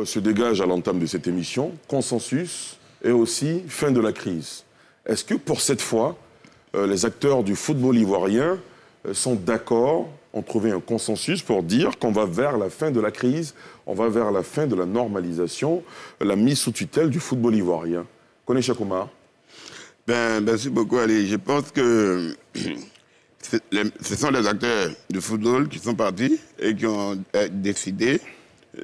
euh, se dégage à l'entame de cette émission, consensus et aussi fin de la crise. Est-ce que pour cette fois, euh, les acteurs du football ivoirien euh, sont d'accord, ont trouvé un consensus pour dire qu'on va vers la fin de la crise, on va vers la fin de la normalisation, la mise sous tutelle du football ivoirien? Connais Chakoumar ben, Merci beaucoup, Ali. Je pense que ce sont les acteurs du football qui sont partis et qui ont euh, décidé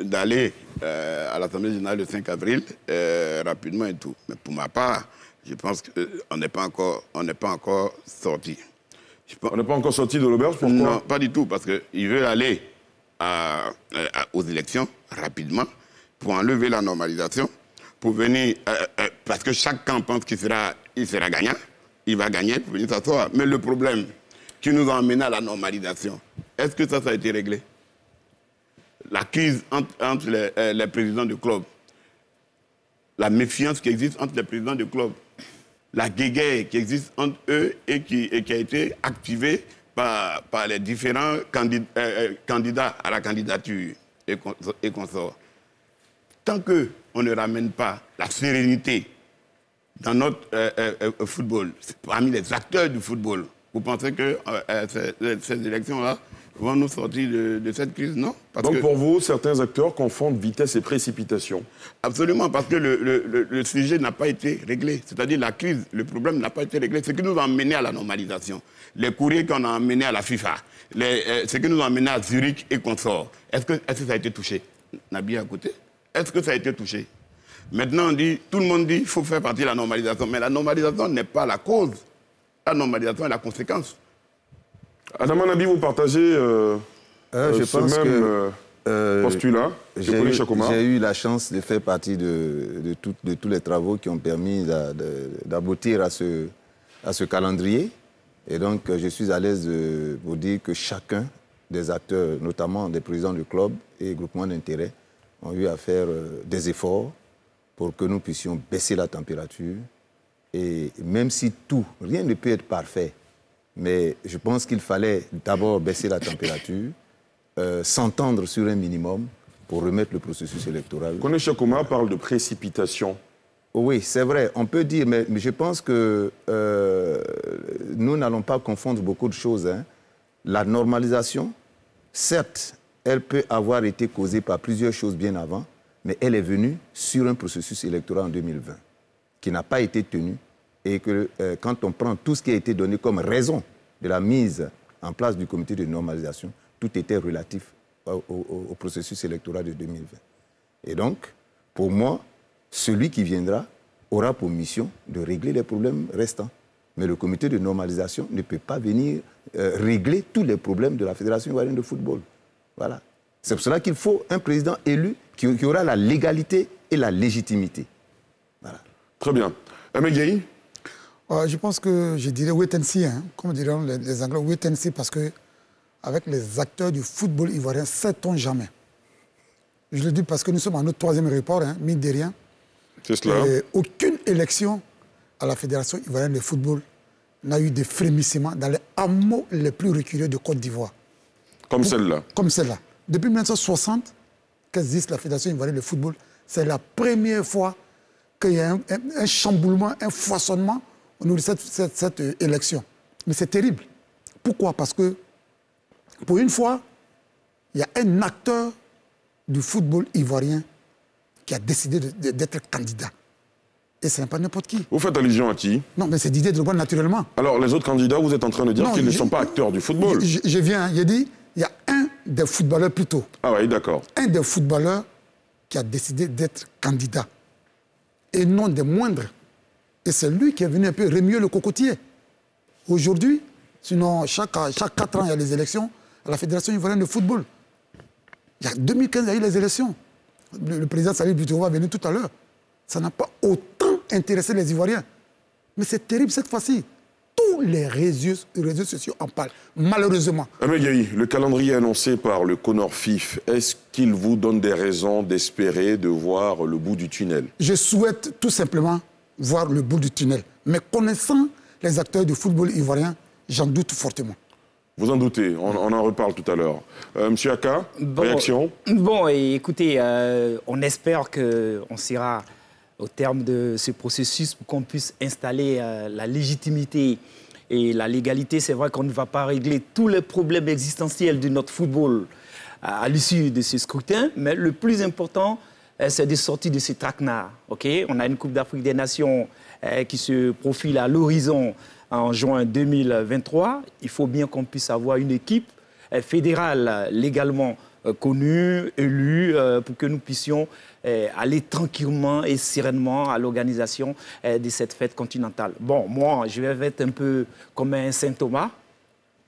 d'aller euh, à l'Assemblée générale le 5 avril euh, rapidement et tout. Mais pour ma part, je pense qu'on n'est pas encore, on n'est pas encore sorti. On n'est pas encore sorti de l'auberge, pourquoi? Non, pas du tout, parce qu'ils veulent aller aux élections rapidement pour enlever la normalisation, pour venir, parce que chaque camp pense qu'il sera, il sera gagnant, il va gagner pour venir s'asseoir. Mais le problème, qui nous a amené à la normalisation. Est-ce que ça, ça a été réglé? La crise entre, euh, les, présidents du club, la méfiance qui existe entre les présidents du club, la guéguerre qui existe entre eux et qui, a été activée par, les différents candidats, euh, euh, candidats à la candidature et, consorts. Tant qu'on ne ramène pas la sérénité dans notre football, parmi les acteurs du football, vous pensez que euh, euh, ces, élections-là vont nous sortir de, cette crise, non? Donc pour vous, certains acteurs confondent vitesse et précipitation Absolument, parce que le, sujet n'a pas été réglé. C'est-à-dire la crise, le problème n'a pas été réglé. Ce qui nous a amené à la normalisation, les courriers qu'on a amenés à la FIFA, euh, ce qui nous a amené à Zurich et consorts, est-ce que, est que ça a été touché? Nabi à côté Est-ce que ça a été touché? Maintenant, on dit, tout le monde dit qu'il faut faire partie de la normalisation, mais la normalisation n'est pas la cause la normalisation et la conséquence. Adam Anabi, vous partagez euh, euh, je euh, ce pense même que, euh, postulat J'ai eu, la chance de faire partie de, de, tous les travaux qui ont permis d'aboutir à ce, à ce calendrier. Et donc, je suis à l'aise de vous dire que chacun des acteurs, notamment des présidents du club et groupements d'intérêt, ont eu à faire des efforts pour que nous puissions baisser la température, et même si tout, rien ne peut être parfait, mais je pense qu'il fallait d'abord baisser la température, euh, s'entendre sur un minimum pour remettre le processus électoral. Kone Chakoma parle de précipitation. Oui, c'est vrai, on peut dire, mais, je pense que euh, nous n'allons pas confondre beaucoup de choses. Hein. La normalisation, certes, elle peut avoir été causée par plusieurs choses bien avant, mais elle est venue sur un processus électoral en 2020 qui n'a pas été tenu et que euh, quand on prend tout ce qui a été donné comme raison de la mise en place du comité de normalisation, tout était relatif au, processus électoral de 2020. Et donc, pour moi, celui qui viendra aura pour mission de régler les problèmes restants. Mais le comité de normalisation ne peut pas venir euh, régler tous les problèmes de la Fédération ivoirienne de football. Voilà. C'est pour cela qu'il faut un président élu qui, aura la légalité et la légitimité. Voilà. Très bien. Amégaï je pense que je dirais wait and see, hein, comme diront les, Anglais, wait and see, parce que avec les acteurs du football ivoirien, sait-on jamais? Je le dis parce que nous sommes à notre troisième report, hein, mine de rien. C'est cela. Et aucune élection à la Fédération ivoirienne de football n'a eu de frémissements dans les hameaux les plus reculés de Côte d'Ivoire. Comme celle-là Comme celle-là. Depuis 1960, qu'existe la Fédération ivoirienne de football, c'est la première fois qu'il y a un chamboulement, un foisonnement au niveau de cette, euh, élection. Mais c'est terrible. Pourquoi? Parce que, pour une fois, il y a un acteur du football ivoirien qui a décidé d'être candidat. Et ce n'est pas n'importe qui. Vous faites allusion à qui? Non, mais c'est Didier Drogba naturellement. Alors, les autres candidats, vous êtes en train de dire qu'ils ne sont pas acteurs du football. Je, je viens, j'ai dit, il y a un des footballeurs plutôt. Ah oui, d'accord. Un des footballeurs qui a décidé d'être candidat. Et non des moindres. Et c'est lui qui est venu un peu remuer le cocotier. Aujourd'hui, sinon, chaque, chaque 4 ans, il y a les élections à la Fédération ivoirienne de football. Il y a 2015, il y a eu les élections. Le, président Salih Boutouva va venir tout à l'heure. Ça n'a pas autant intéressé les Ivoiriens. Mais c'est terrible cette fois-ci. Tous les réseaux, réseaux sociaux en parlent, malheureusement. Amégaï, le calendrier annoncé par le Connor FIF, est-ce qu'il vous donne des raisons d'espérer de voir le bout du tunnel? Je souhaite tout simplement voir le bout du tunnel. Mais connaissant les acteurs du football ivoirien, j'en doute fortement. Vous en doutez, on, en reparle tout à l'heure. Euh, Monsieur Aka, réaction? Bon, écoutez, euh, on espère qu'on sera au terme de ce processus pour qu'on puisse installer euh, la légitimité et la légalité. C'est vrai qu'on ne va pas régler tous les problèmes existentiels de notre football à, l'issue de ce scrutin, mais le plus important, c'est de sortir de ces traquenards. on a une Coupe d'Afrique des Nations qui se profile à l'horizon en juin 2023, il faut bien qu'on puisse avoir une équipe euh, fédérale légalement euh, connue, élue, euh, pour que nous puissions aller tranquillement et sereinement à l'organisation de cette fête continentale. Bon, moi, je vais être un peu comme un Saint Thomas,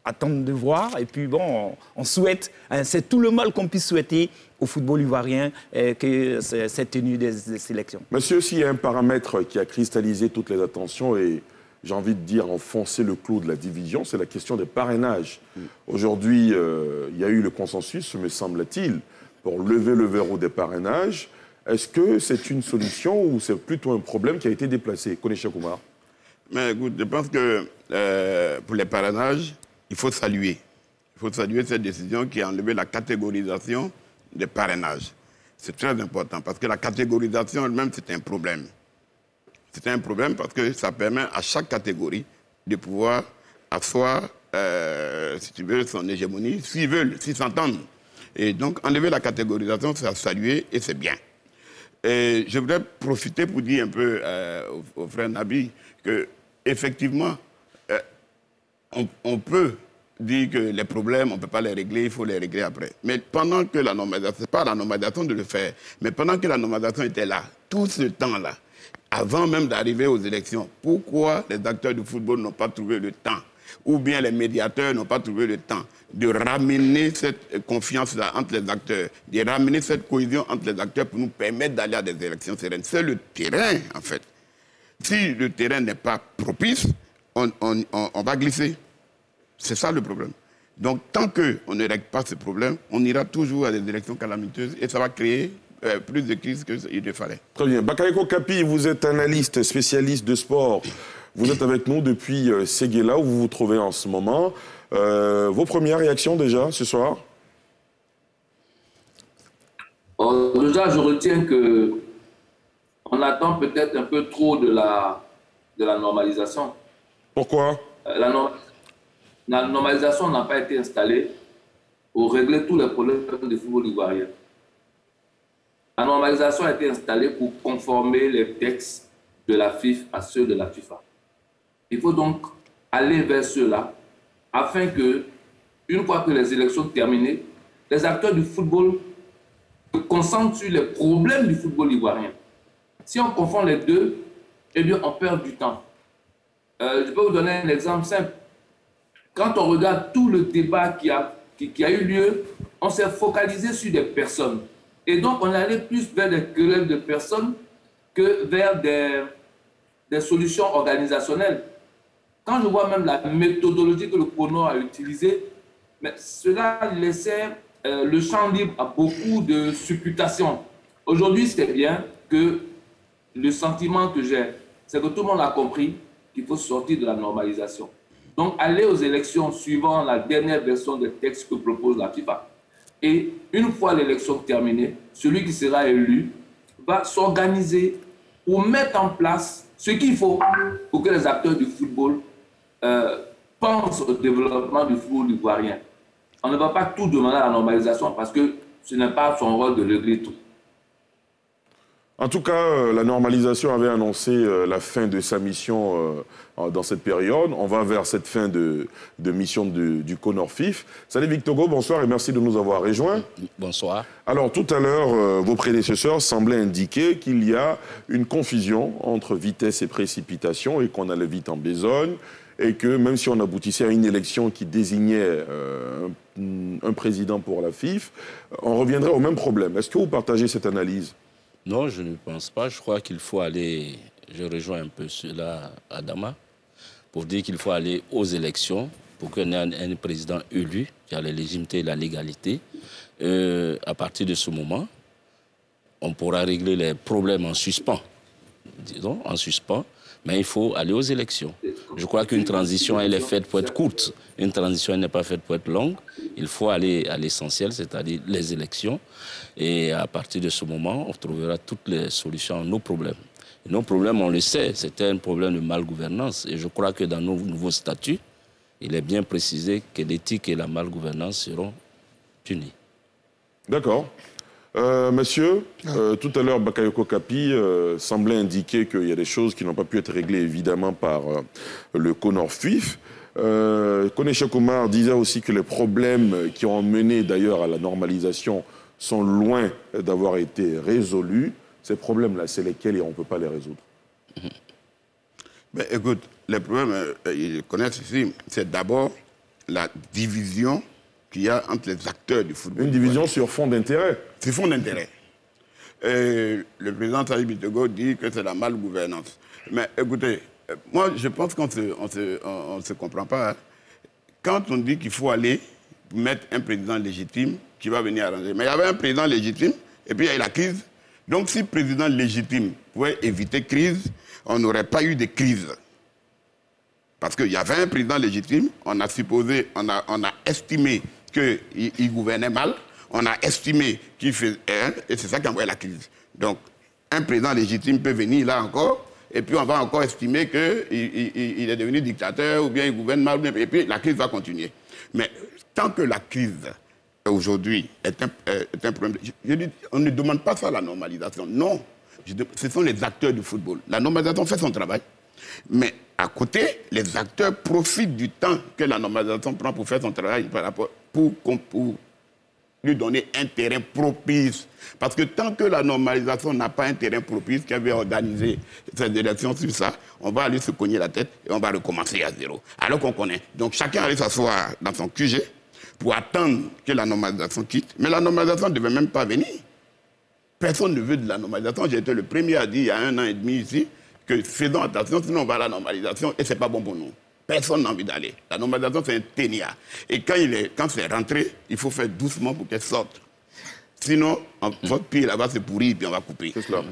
attendre de voir. Et puis, bon, on souhaite, hein, c'est tout le mal qu'on puisse souhaiter au football ivoirien que cette tenue des, des sélections. Monsieur, s'il y a un paramètre qui a cristallisé toutes les attentions et j'ai envie de dire, enfoncer le clou de la division, c'est la question des parrainages. Aujourd'hui, euh, il y a eu le consensus, me semble-t-il, pour lever le verrou des parrainages. Est-ce que c'est une solution ou c'est plutôt un problème qui a été déplacé? Konesha Kumar Mais écoute, je pense que euh, pour les parrainages, il faut saluer. Il faut saluer cette décision qui a enlevé la catégorisation des parrainages. C'est très important parce que la catégorisation elle-même, c'est un problème. C'est un problème parce que ça permet à chaque catégorie de pouvoir asseoir, euh, si tu veux, son hégémonie, s'ils veulent, s'ils s'entendent. Et donc, enlever la catégorisation, c'est à saluer et c'est bien. Et je voudrais profiter pour dire un peu euh, au, frère Nabi que, effectivement, euh, on, peut dire que les problèmes, on ne peut pas les régler, il faut les régler après. Mais pendant que la normalisation, ce n'est pas la normalisation de le faire, mais pendant que la normalisation était là, tout ce temps-là, avant même d'arriver aux élections. Pourquoi les acteurs du football n'ont pas trouvé le temps, ou bien les médiateurs n'ont pas trouvé le temps de ramener cette confiance-là entre les acteurs, de ramener cette cohésion entre les acteurs pour nous permettre d'aller à des élections sereines? C'est le terrain, en fait. Si le terrain n'est pas propice, on va glisser. C'est ça le problème. Donc, tant qu'on ne règle pas ce problème, on ira toujours à des élections calamiteuses et ça va créer euh, plus de crises qu'il ne fallait. Très bien. Bakayoko Kapi, vous êtes analyste, spécialiste de sport. Vous êtes avec nous depuis euh, Séguéla, où vous vous trouvez en ce moment. Euh, vos premières réactions déjà ce soir? Déjà, je retiens que on attend peut-être un peu trop de la, de la normalisation. Pourquoi? La, la normalisation n'a pas été installée pour régler tous les problèmes du football ivoirien. La normalisation a été installée pour conformer les textes de la FIF à ceux de la FIFA. Il faut donc aller vers cela afin que, une fois que les élections terminées, les acteurs du football se concentrent sur les problèmes du football ivoirien. Si on confond les deux, eh bien, on perd du temps. Euh, je peux vous donner un exemple simple. Quand on regarde tout le débat qui a, qui a eu lieu, on s'est focalisé sur des personnes. Et donc, on allait plus vers des querelles de personnes que vers des, des solutions organisationnelles. Quand je vois même la méthodologie que le CONO a utilisée, cela laissait euh, le champ libre à beaucoup de supputations. Aujourd'hui, c'est bien que le sentiment que j'ai, c'est que tout le monde a compris qu'il faut sortir de la normalisation. Donc, aller aux élections suivant la dernière version des textes que propose la FIFA. Et une fois l'élection terminée, celui qui sera élu va s'organiser pour mettre en place ce qu'il faut pour que les acteurs du football euh, pensent au développement du football ivoirien. On ne va pas tout demander à la normalisation parce que ce n'est pas son rôle de régler tout. En tout cas, euh, la normalisation avait annoncé euh, la fin de sa mission euh, dans cette période. On va vers cette fin de, mission du Conor FIF. Salut Victor Go, bonsoir et merci de nous avoir rejoints. Bonsoir. Alors tout à l'heure, vos prédécesseurs semblaient indiquer qu'il y a une confusion entre vitesse et précipitation et qu'on allait vite en besogne et que même si on aboutissait à une élection qui désignait un président pour la FIF, on reviendrait au même problème. Est-ce que vous partagez cette analyse? Non, je ne pense pas. Je crois qu'il faut aller, je rejoins un peu cela, Adama, pour dire qu'il faut aller aux élections pour qu'on ait un, président élu qui a la légitimité et la légalité. Euh, à partir de ce moment, on pourra régler les problèmes en suspens, disons, en suspens, mais il faut aller aux élections. Je crois qu'une transition, elle est faite pour être courte. Une transition, elle n'est pas faite pour être longue. Il faut aller à l'essentiel, c'est-à-dire les élections. Et à partir de ce moment, on trouvera toutes les solutions à nos problèmes. Nos problèmes, on le sait, c'était un problème de malgouvernance. Et je crois que dans nos nouveaux statuts, il est bien précisé que l'éthique et la malgouvernance seront unies. D'accord. Euh, monsieur, euh, tout à l'heure, Bakayoko Kapi euh, semblait indiquer qu'il y a des choses qui n'ont pas pu être réglées évidemment par le Conor FIF. Euh, Kone Kumar disait aussi que les problèmes qui ont mené d'ailleurs à la normalisation sont loin d'avoir été résolus. Ces problèmes-là, c'est lesquels et on ne peut pas les résoudre Mais écoute, les problèmes, ils connaissent ici, c'est d'abord la division qu'il y a entre les acteurs du football. Une division sur fond d'intérêt. Sur fond d'intérêt. Le président Talib dit que c'est la malgouvernance. Mais écoutez, moi je pense qu'on ne se, comprend pas. Hein. Quand on dit qu'il faut aller mettre un président légitime qui va venir arranger. Mais il y avait un président légitime et puis il y a eu la crise. Donc si président légitime pouvait éviter crise, on n'aurait pas eu de crise. Parce qu'il y avait un président légitime, on a supposé, on a, on a estimé qu'il gouvernait mal, on a estimé qu'il faisait, et c'est ça qui a envoyé la crise. Donc, un président légitime peut venir là encore, et puis on va encore estimer qu'il il, est devenu dictateur, ou bien il gouverne mal, et puis la crise va continuer. Mais tant que la crise aujourd'hui est un, problème, je, dis, on ne demande pas ça la normalisation. Non, ce sont les acteurs du football. La normalisation fait son travail, mais à côté, les acteurs profitent du temps que la normalisation prend pour faire son travail rapport, pour, pour lui donner un terrain propice. Parce que tant que la normalisation n'a pas un terrain propice qui avait organisé cette élection sur ça, on va aller se cogner la tête et on va recommencer à zéro. Alors qu'on connaît. Donc chacun allait s'asseoir dans son QG pour attendre que la normalisation quitte. Mais la normalisation ne devait même pas venir. Personne ne veut de la normalisation. J'ai été le premier à dire il y a un an et demi ici que faisons attention, sinon on va à la normalisation et ce n'est pas bon pour nous. Personne n'a envie d'aller. La normalisation, c'est un ténia. Et quand, il est, quand c'est rentré, il faut faire doucement pour qu'elle sorte. Sinon, votre pied là-bas, c'est pourri, puis on va couper. C'est cela.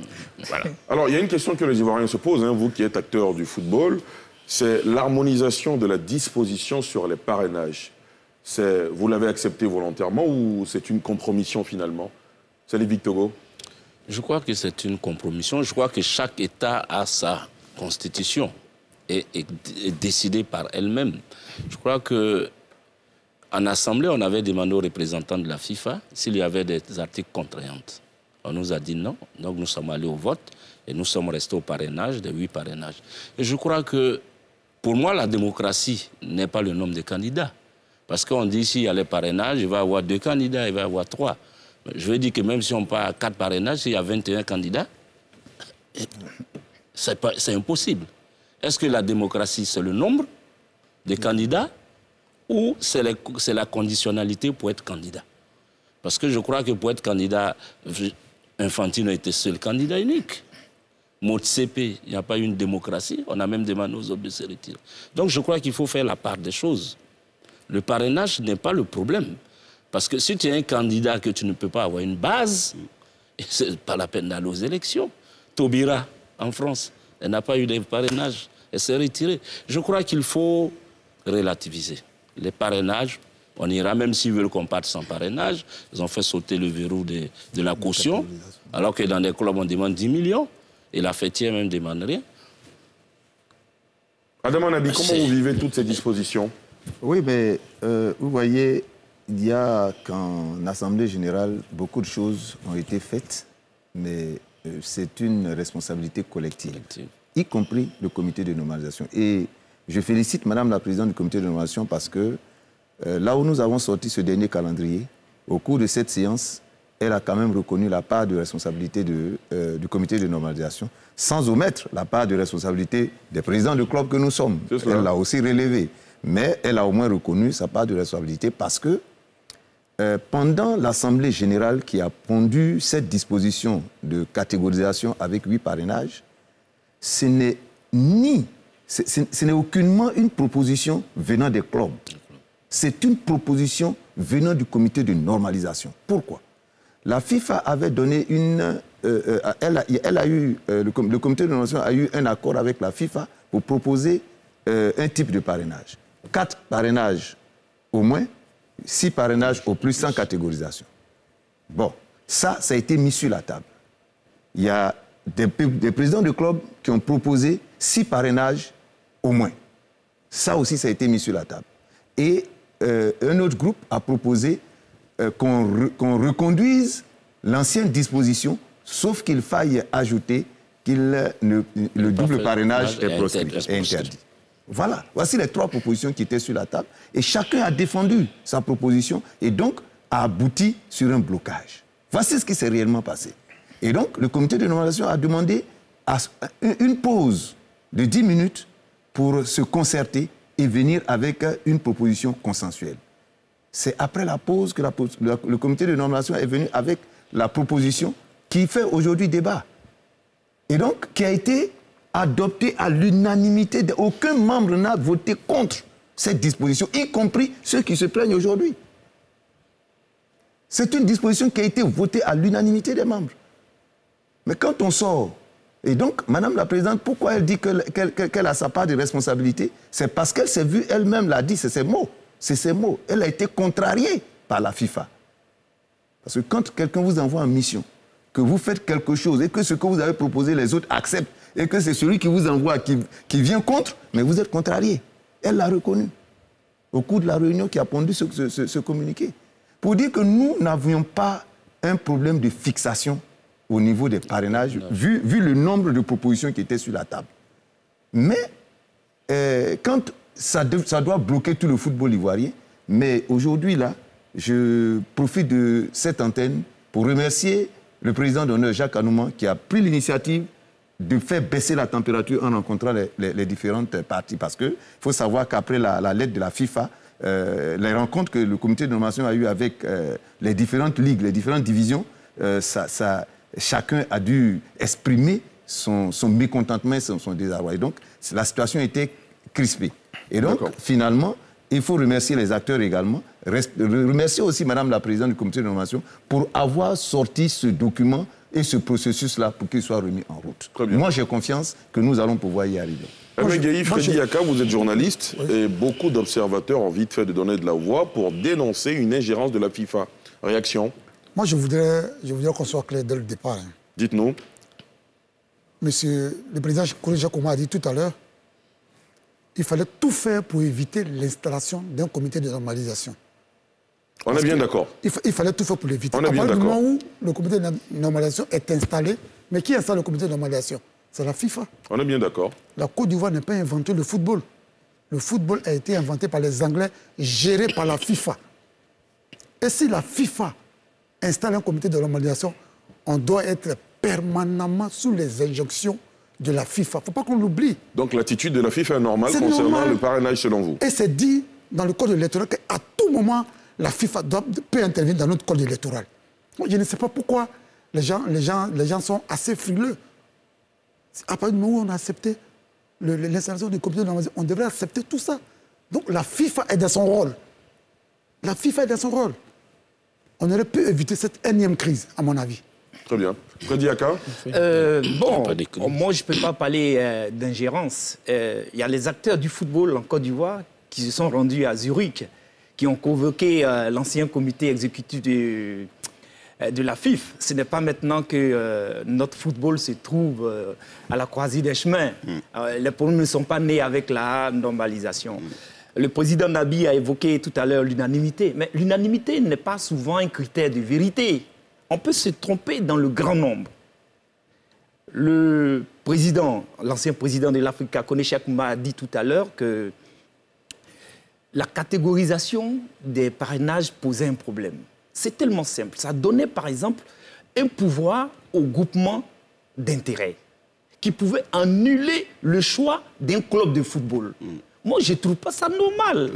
Voilà. Alors, il y a une question que les Ivoiriens se posent, hein, vous qui êtes acteur du football, c'est l'harmonisation de la disposition sur les parrainages. Vous l'avez accepté volontairement ou c'est une compromission finalement? C'est les Togo je crois que c'est une compromission. Je crois que chaque État a sa constitution et est, décidée par elle-même. Je crois que en Assemblée, on avait demandé aux représentants de la FIFA s'il y avait des articles contraignants. On nous a dit non, donc nous sommes allés au vote et nous sommes restés au parrainage, des huit parrainages. Et je crois que pour moi, la démocratie n'est pas le nombre de candidats. Parce qu'on dit s'il y a les parrainages, il va y avoir deux candidats, il va y avoir trois. Je veux dire que même si on part à 4 parrainages, s'il y a 21 candidats, c'est impossible. Est-ce que la démocratie, c'est le nombre de candidats ou c'est la conditionnalité pour être candidat? Parce que je crois que pour être candidat, Infantino était seul candidat unique. Motsepe, il n'y a pas eu une démocratie. On a même demandé aux autres de se retirer. Donc je crois qu'il faut faire la part des choses. Le parrainage n'est pas le problème. Parce que si tu es un candidat que tu ne peux pas avoir une base, c'est pas la peine d'aller aux élections. Taubira, en France, elle n'a pas eu de parrainage. Elle s'est retirée. Je crois qu'il faut relativiser. Les parrainages, on ira même s'ils veulent qu'on parte sans parrainage. Ils ont fait sauter le verrou de, de la caution, alors que dans des clubs, on demande 10 millions. Et la fêtière même demande rien. Adam Nabi, comment vous vivez toutes ces dispositions? Oui, mais euh, vous voyez, il y a qu'en Assemblée générale, beaucoup de choses ont été faites, mais euh, c'est une responsabilité collective, y compris le comité de normalisation. Et je félicite Madame la Présidente du comité de normalisation parce que euh, là où nous avons sorti ce dernier calendrier, au cours de cette séance, elle a quand même reconnu la part de responsabilité de, euh, du comité de normalisation, sans omettre la part de responsabilité des présidents du club que nous sommes. Elle l'a aussi relevé. Mais elle a au moins reconnu sa part de responsabilité parce que euh, pendant l'Assemblée générale qui a pondu cette disposition de catégorisation avec huit parrainages, ce n'est ni, ce n'est aucunement une proposition venant des clubs. C'est une proposition venant du comité de normalisation. Pourquoi? La FIFA avait donné une... Euh, euh, elle, a, eu, le, comité de normalisation a eu un accord avec la FIFA pour proposer euh, un type de parrainage. Quatre parrainages au moins, six parrainages au plus sans catégorisation. Bon, ça, ça a été mis sur la table. Il y a des, des présidents de clubs qui ont proposé six parrainages au moins. Ça aussi, ça a été mis sur la table. Et euh, un autre groupe a proposé euh, qu'on re- qu'on reconduise l'ancienne disposition, sauf qu'il faille ajouter qu'il le double parrainage proscrit, est interdit. Voilà, voici les trois propositions qui étaient sur la table. Et chacun a défendu sa proposition et donc a abouti sur un blocage. Voici ce qui s'est réellement passé. Et donc, le comité de normalisation a demandé une pause de 10 minutes pour se concerter et venir avec euh, une proposition consensuelle. C'est après la pause que le, comité de nomination est venu avec la proposition qui fait aujourd'hui débat. Et donc, qui a été adoptée à l'unanimité. Aucun membre n'a voté contre cette disposition, y compris ceux qui se plaignent aujourd'hui. C'est une disposition qui a été votée à l'unanimité des membres. Mais quand on sort, et donc, Madame la Présidente, pourquoi elle dit que- qu'elle a sa part de responsabilité? C'est parce qu'elle s'est vue elle-même l'a dit, c'est ses mots. C'est ses mots. Elle a été contrariée par la FIFA. Parce que quand quelqu'un vous envoie en mission, que vous faites quelque chose et que ce que vous avez proposé, les autres acceptent, et que c'est celui qui vous envoie qui, vient contre, mais vous êtes contrarié. Elle l'a reconnu au cours de la réunion qui a pondu ce communiqué. Pour dire que nous n'avions pas un problème de fixation au niveau des parrainages, vu, vu le nombre de propositions qui étaient sur la table. Mais euh, quand ça, ça doit bloquer tout le football ivoirien, mais aujourd'hui, là, je profite de cette antenne pour remercier le président d'honneur Jacques Anouma qui a pris l'initiative de faire baisser la température en rencontrant les, les- différentes parties. Parce qu'il faut savoir qu'après la, lettre de la FIFA, euh, les rencontres que le comité de nomination a eues avec euh, les différentes ligues, les différentes divisions, ça, ça- chacun a dû exprimer son, son mécontentement et son, son désarroi. Et donc, la situation était crispée. Et donc, finalement, il faut remercier les acteurs également, remercier aussi Madame la Présidente du comité de nomination pour avoir sorti ce document et ce processus-là pour qu'il soit remis en route. Très bien. Moi, j'ai confiance que nous allons pouvoir y arriver. Gueye, moi, Freddy Yaka, vous êtes journaliste et beaucoup d'observateurs ont vite fait de donner de la voix pour dénoncer une ingérence de la FIFA. Réaction Moi, je voudrais, je voudrais qu'on soit clair dès le départ. hein. Dites-nous. Monsieur le président Kouré a dit tout à l'heure, il fallait tout faire pour éviter l'installation d'un comité de normalisation. On est bien d'accord. Il, fa- il fallait tout faire pour l'éviter. On est À bien d'accord. moment où le comité de normalisation est installé, mais qui installe le comité de normalisation? C'est la FIFA. On est bien d'accord. La Côte d'Ivoire n'a pas inventé le football. Le football a été inventé par les Anglais, géré par la FIFA. Et si la FIFA installe un comité de normalisation, on doit être permanemment sous les injonctions de la FIFA. Il ne faut pas qu'on l'oublie. Donc l'attitude de la FIFA est normale concernant normal. le parrainage selon vous? Et c'est dit dans le code électoral qu'à tout moment, la FIFA doit- peut intervenir dans notre code électoral. Je ne sais pas pourquoi les gens, les gens, les gens sont assez frileux. À partir du moment où on a accepté l'installation du comité de normalisation, on devrait accepter tout ça. Donc la FIFA est dans son rôle. La FIFA est dans son rôle. On aurait pu éviter cette énième crise, à mon avis. Très bien. Freddy Yaka Euh, bon, crises. moi je ne peux pas parler euh, d'ingérence. Euh, Il y a les acteurs du football en Côte d'Ivoire qui se sont rendus à Zurich, qui ont convoqué euh, l'ancien comité exécutif de, euh, de la FIF. Ce n'est pas maintenant que euh, notre football se trouve euh, à la croisée des chemins. Euh, les problèmes ne sont pas nés avec la normalisation. Le président Nabi a évoqué tout à l'heure l'unanimité, mais l'unanimité n'est pas souvent un critère de vérité. On peut se tromper dans le grand nombre le président, l'ancien président de l'Afrique, Kone Chakouma, a dit tout à l'heure que la catégorisation des parrainages posait un problème. C'est tellement simple. Ça donnait, par exemple, un pouvoir au groupement d'intérêt qui pouvait annuler le choix d'un club de football. Moi, je ne trouve pas ça normal.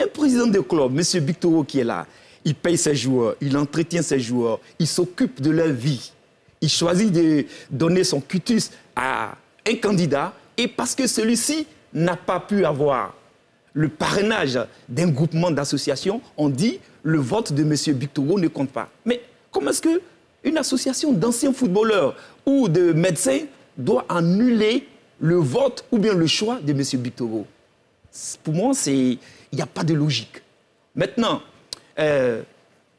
Un président de club, M. Victoro qui est là, il paye ses joueurs, il entretient ses joueurs, il s'occupe de leur vie. Il choisit de donner son cutus à un candidat et parce que celui-ci n'a pas pu avoir le parrainage d'un groupement d'associations, on dit le vote de M. Victoro ne compte pas. Mais comment est-ce qu'une association d'anciens footballeurs ou de médecins doit annuler le vote ou bien le choix de M. Bictogo. Pour moi, il n'y a pas de logique. Maintenant, euh,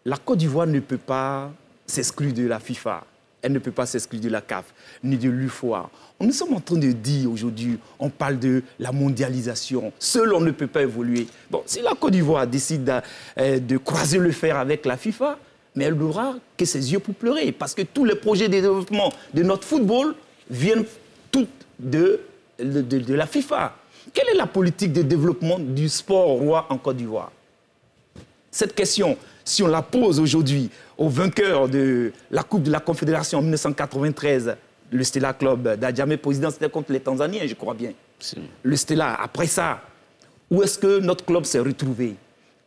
la Côte d'Ivoire ne peut pas s'exclure de la FIFA. Elle ne peut pas s'exclure de la CAF, ni de l'UFOA. Nous sommes en train de dire aujourd'hui, on parle de la mondialisation. Seul, on ne peut pas évoluer. Bon, si la Côte d'Ivoire décide de, euh, de croiser le fer avec la FIFA, mais elle n'aura que ses yeux pour pleurer. Parce que tous les projets de développement de notre football viennent tous de, de, la FIFA. Quelle est la politique de développement du sport roi en Côte d'Ivoire? Cette question, si on la pose aujourd'hui au vainqueur de la Coupe de la Confédération en 1993, le Stella Club d'Adjamé, président, c'était contre les Tanzaniens, je crois bien. Le Stella, après ça, où est-ce que notre club s'est retrouvé?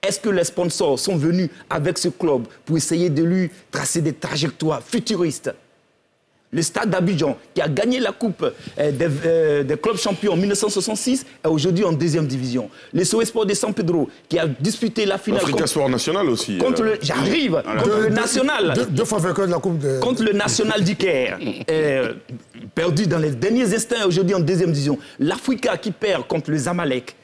Est-ce que les sponsors sont venus avec ce club pour essayer de lui tracer des trajectoires futuristes? Le Stade d'Abidjan, qui a gagné la Coupe euh, euh, des, clubs champions en 1966, est aujourd'hui en deuxième division. Le SOE Sport de San Pedro, qui a disputé la finale. Africa Sport National aussi. Contre le, euh, j'arrive, contre le National. Deux, fois vainqueur de la Coupe de. Contre le National du Caire, perdu dans les derniers instants, aujourd'hui en deuxième division. L'Africa qui perd contre le Zamalek,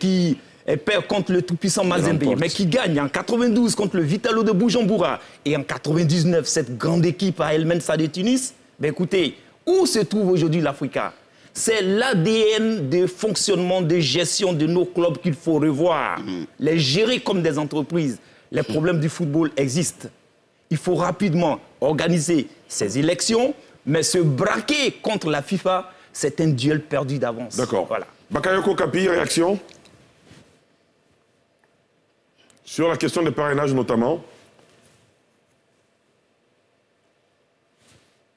qui et perd contre le tout-puissant Mazembe, mais qui gagne en 92 contre le Vitalo de Bujumbura et en 99 cette grande équipe à El Mensa de Tunis, ben écoutez, où se trouve aujourd'hui l'Africa? C'est l'ADN de fonctionnement, de gestion de nos clubs qu'il faut revoir, mm. les gérer comme des entreprises. Les problèmes du football existent. Il faut rapidement organiser ces élections, mais se braquer contre la FIFA, c'est un duel perdu d'avance. D'accord. Voilà. Bakayoko Kapi, réaction? Sur la question des parrainages notamment.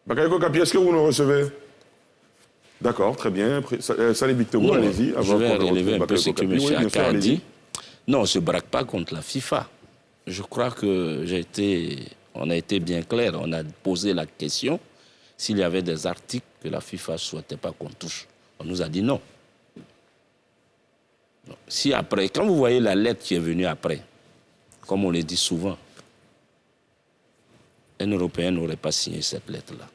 Bakayoko Kapi, est-ce que vous nous recevez? D'accord, très bien. Euh, Salut Victor, allez-y. Je vais relever un peu ce que M. Aka a dit. Non, on ne se braque pas contre la FIFA. Je crois que j'ai été, on a été bien clair. On a posé la question s'il y avait des articles que la FIFA ne souhaitait pas qu'on touche. On nous a dit non. Si après, quand vous voyez la lettre qui est venue après, comme on le dit souvent, un Européen n'aurait pas signé cette lettre-là.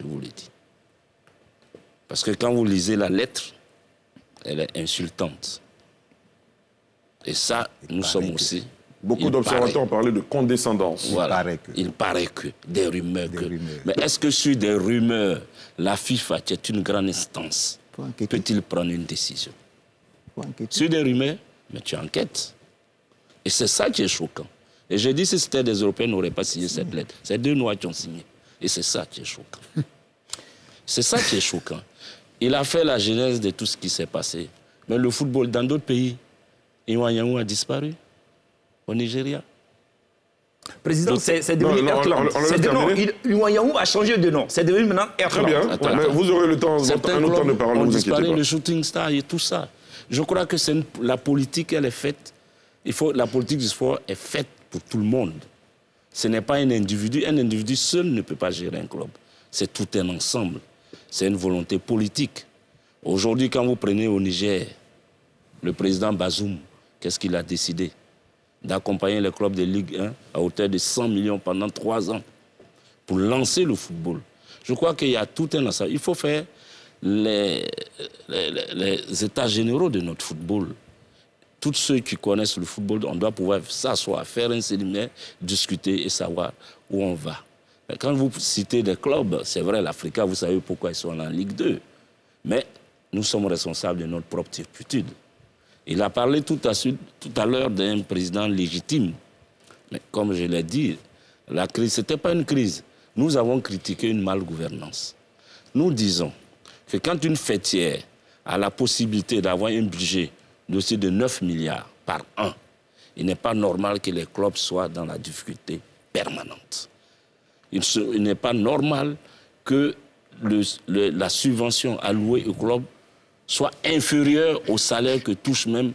Je vous le dis. Parce que quand vous lisez la lettre, elle est insultante. Et ça, nous sommes aussi. Beaucoup d'observateurs ont parlé de condescendance. Voilà. Il paraît que. Il paraît que. Des rumeurs. que. Mais est-ce que sur des rumeurs, la FIFA, qui est une grande instance, peut-il prendre une décision? Sur des rumeurs, mais tu enquêtes. Et c'est ça qui est choquant. Et j'ai dit, si c'était des Européens, n'auraient pas signé cette lettre. C'est deux Noirs qui ont signé. Et c'est ça qui est choquant. C'est ça qui est choquant. Il a fait la genèse de tout ce qui s'est passé. Mais le football, dans d'autres pays, Iwanyangu a disparu. Au Nigeria. Président, c'est devenu Airtland. Iwanyangu a changé de nom. C'est devenu maintenant Airtland. Très bien. mais vous aurez le temps, un autre temps de parler. On disparu, le shooting star et tout ça. Je crois que la politique, elle est faite il faut, la politique du sport est faite pour tout le monde. Ce n'est pas un individu. Un individu seul ne peut pas gérer un club. C'est tout un ensemble. C'est une volonté politique. Aujourd'hui, quand vous prenez au Niger, le président Bazoum, qu'est-ce qu'il a décidé D'accompagner les clubs de Ligue 1 à hauteur de 100 millions pendant trois ans pour lancer le football? Je crois qu'il y a tout un ensemble. Il faut faire les, les états généraux de notre football tous ceux qui connaissent le football, on doit pouvoir s'asseoir, faire un séminaire, discuter et savoir où on va. quand vous citez des clubs, c'est vrai, l'Afrique, vous savez pourquoi ils sont en Ligue 2. Mais nous sommes responsables de notre propre turpitude. Il a parlé tout à, tout à l'heure d'un président légitime. Mais comme je l'ai dit, la crise, ce n'était pas une crise. Nous avons critiqué une malgouvernance. Nous disons que quand une fêtière a la possibilité d'avoir un budget dossier de 9 milliards par an. Il n'est pas normal que les clubs soient dans la difficulté permanente. Il, n'est pas normal que la subvention allouée aux clubs soit inférieure au salaire que touchent même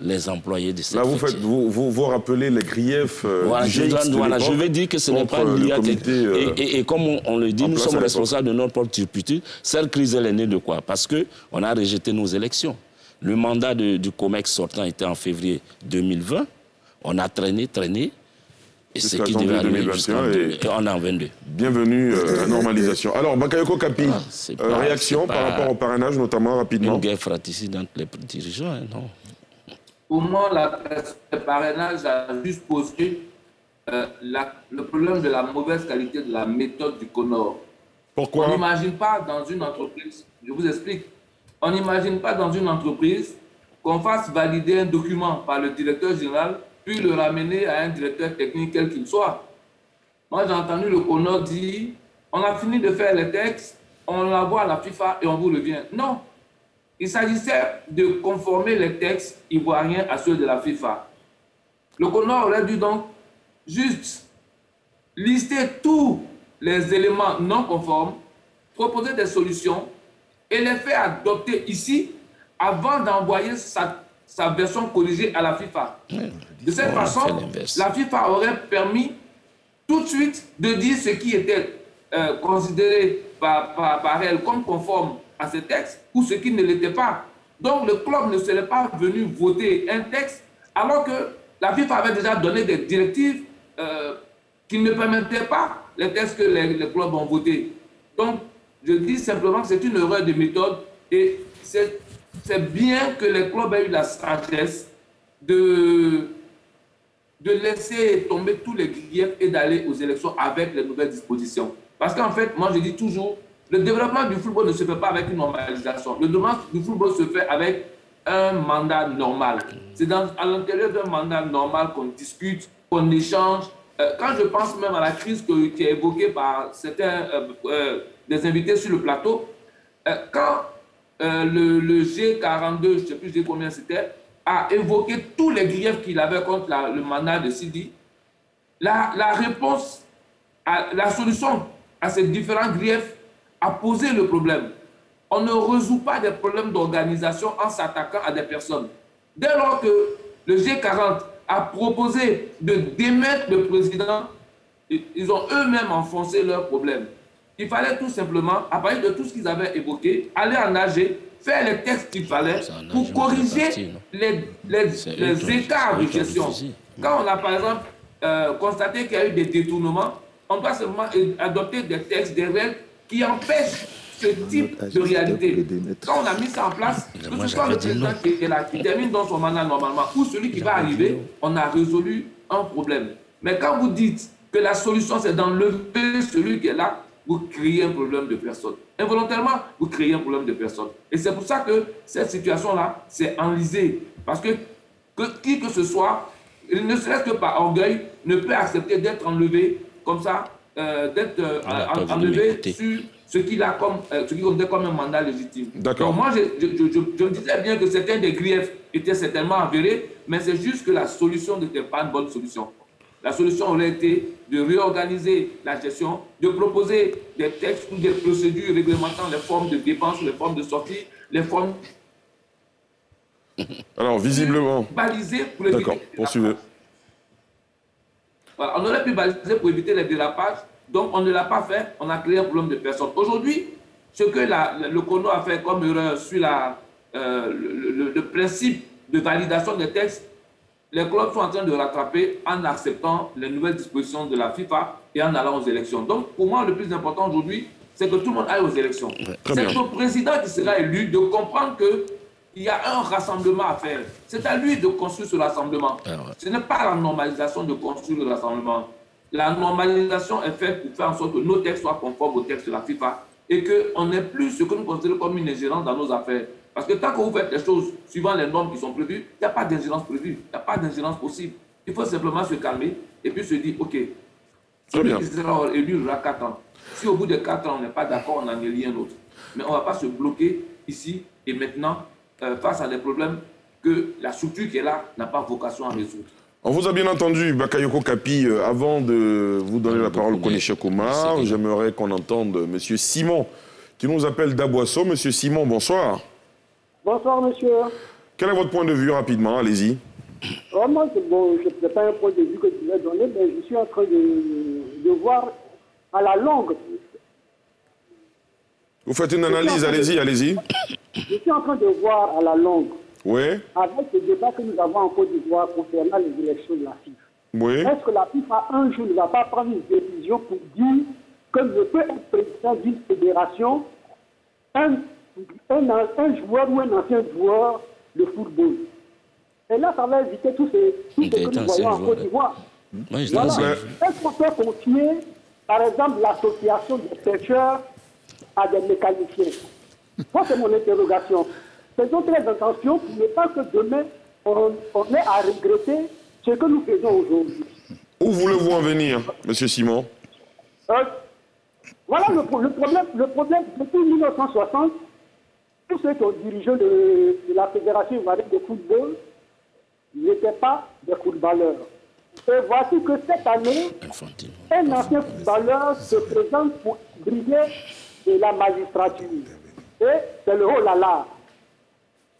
les employés de cette Là, vous, faites, vous, vous, rappelez les griefs euh, voilà, je, je vais dire que ce n'est pas lié à... Euh, et, et, comme on, le dit, nous sommes responsables de notre propre turpitude. Cette crise, elle est née de quoi? Parce qu'on a rejeté nos élections. Le mandat du COMEX sortant était en février 2020. On a traîné, traîné. Et ce qui devait arriver 2021 jusqu'en et- deux- et on est en 22. Bienvenue euh, à la normalisation. Alors, Bakayoko Kapi, Ah, euh, réaction par rapport au parrainage, notamment rapidement Une guerre fratricide entre les dirigeants, hein, non Pour moi, la du parrainage a juste posé euh, la- le problème de la mauvaise qualité de la méthode du CONOR. Pourquoi? On n'imagine pas dans une entreprise, je vous explique, on n'imagine pas dans une entreprise qu'on fasse valider un document par le directeur général, puis le ramener à un directeur technique quel qu'il soit. Moi, j'ai entendu le CONOR dire, on a fini de faire les textes, on l'envoie à la FIFA et on vous revient. Non, il s'agissait de conformer les textes ivoiriens à ceux de la FIFA. Le CONOR aurait dû donc juste lister tous les éléments non conformes, proposer des solutions et les faire adopter ici avant d'envoyer sa, sa version corrigée à la FIFA. De cette façon, fait la FIFA aurait permis tout de suite de dire ce qui était euh, considéré par, par, par elle comme conforme à ce texte ou ce qui ne l'était pas. Donc le club ne serait pas venu voter un texte alors que la FIFA avait déjà donné des directives euh, qui ne permettaient pas les textes que les, les clubs ont votés. Donc je dis simplement que c'est une erreur de méthode et c'est bien que les clubs aient eu la sagesse de, de laisser tomber tous les griefs et d'aller aux élections avec les nouvelles dispositions. Parce qu'en fait, moi je dis toujours, le développement du football ne se fait pas avec une normalisation. Le développement du football se fait avec un mandat normal. C'est à l'intérieur d'un mandat normal qu'on discute, qu'on échange. Euh, quand je pense même à la crise qui est évoquée par certains euh, euh, des invités sur le plateau, euh, quand euh, le, le G42, je ne sais plus combien c'était, a évoqué tous les griefs qu'il avait contre le mandat de Sidi, la, réponse, la solution à ces différents griefs a posé le problème. On ne résout pas des problèmes d'organisation en s'attaquant à des personnes. Dès lors que le G40 a proposé de démettre le président, ils ont eux-mêmes enfoncé leurs problèmes. Il fallait tout simplement, à partir de tout ce qu'ils avaient évoqué, aller en nager, faire les textes qu'il fallait pour corriger les, écarts de gestion. Quand on a par exemple euh, constaté qu'il y a eu des détournements, on doit seulement adopter des textes, des règles qui empêchent ce type de réalité. Quand on a mis ça en place, que ce soit le président non. qui est là, qui termine dans son mandat normalement, ou celui qui va arriver, on a résolu un problème. Mais quand vous dites que la solution, c'est d'enlever celui qui est là, vous créez un problème de personne. Involontairement, vous créez un problème de personne. Et c'est pour ça que cette situation-là, c'est enlisée. Parce que, que qui que ce soit, ne serait-ce que par orgueil, ne peut accepter d'être enlevé comme ça, euh, d'être euh, en- enlevé sur ce qu'il a comme, euh, ce qu'il considère comme un mandat légitime. D'accord. Donc moi, je, je, je, disais bien que certains des griefs étaient certainement avérés, mais c'est juste que la solution n'était pas une bonne solution. La solution aurait été de réorganiser la gestion, de proposer des textes ou des procédures réglementant les formes de dépenses, les formes de sortie, les formes Alors, visiblement, balisées pour éviter d'accord, poursuivez. Voilà, on aurait pu baliser pour éviter les dérapages, donc on ne l'a pas fait, on a créé un problème de personnes. Aujourd'hui, ce que la- le CONO a fait comme erreur sur la, euh, le, le- le principe de validation des textes, les clubs sont en train de rattraper en acceptant les nouvelles dispositions de la FIFA et en allant aux élections. Donc, pour moi, le plus important aujourd'hui, c'est que tout le monde aille aux élections. C'est au président qui sera élu de comprendre qu'il y a un rassemblement à faire. C'est à lui de construire ce rassemblement. Ah ouais. Ce n'est pas la normalisation de construire le rassemblement. La normalisation est faite pour faire en sorte que nos textes soient conformes aux textes de la FIFA et qu'on n'ait plus ce que nous considérons comme une ingérence dans nos affaires. Parce que tant que vous faites les choses suivant les normes qui sont prévues, il n'y a pas d'ingérence prévue, il n'y a pas d'ingérence possible. Il faut simplement se calmer et puis se dire, OK, celui qui sera élu aura 4 ans. Si au bout de 4 ans, on n'est pas d'accord, on en élit un autre. Mais on ne va pas se bloquer ici et maintenant euh, face à des problèmes que la structure qui est là n'a pas vocation à résoudre. On vous a bien entendu, Bakayoko Kapi. Euh, Avant de vous donner la parole, Kumar, c'est- j'aimerais qu'on entende M. Simon, qui nous appelle d'Aboisseau. Monsieur Simon, bonsoir. Bonsoir, monsieur. Quel est votre point de vue rapidement? Allez-y. Vraiment, c'est bon, je ne sais pas un point de vue que tu vas donner, mais je suis en train de, de voir à la longue. Vous faites une analyse, allez-y, allez-y. Je suis en train de voir à la longue, Oui, avec le débat que nous avons en Côte d'Ivoire concernant les élections de la FIFA. Oui. Est-ce que la FIFA un jour ne va pas prendre une décision pour dire que ne peut être président d'une fédération un, un, un joueur ou un ancien joueur de football Et là, ça va éviter tous ces tout ce que nous voyons en Côte d'Ivoire. Voilà. Est-ce qu'on peut continuer, par exemple, l'association des pêcheurs à des mécaniciens Moi, c'est mon interrogation. Faisons très attention pour ne pas que demain, on, on ait à regretter ce que nous faisons aujourd'hui. Où voulez-vous en venir, Monsieur Simon? Euh, voilà le, le problème. Le problème, depuis 1960, tous ceux qui ont dirigé de, de la Fédération ivoirienne de football n'étaient pas des footballeurs. Et voici que cette année, un ancien footballeur se présente pour briller de la magistrature. Et c'est le haut là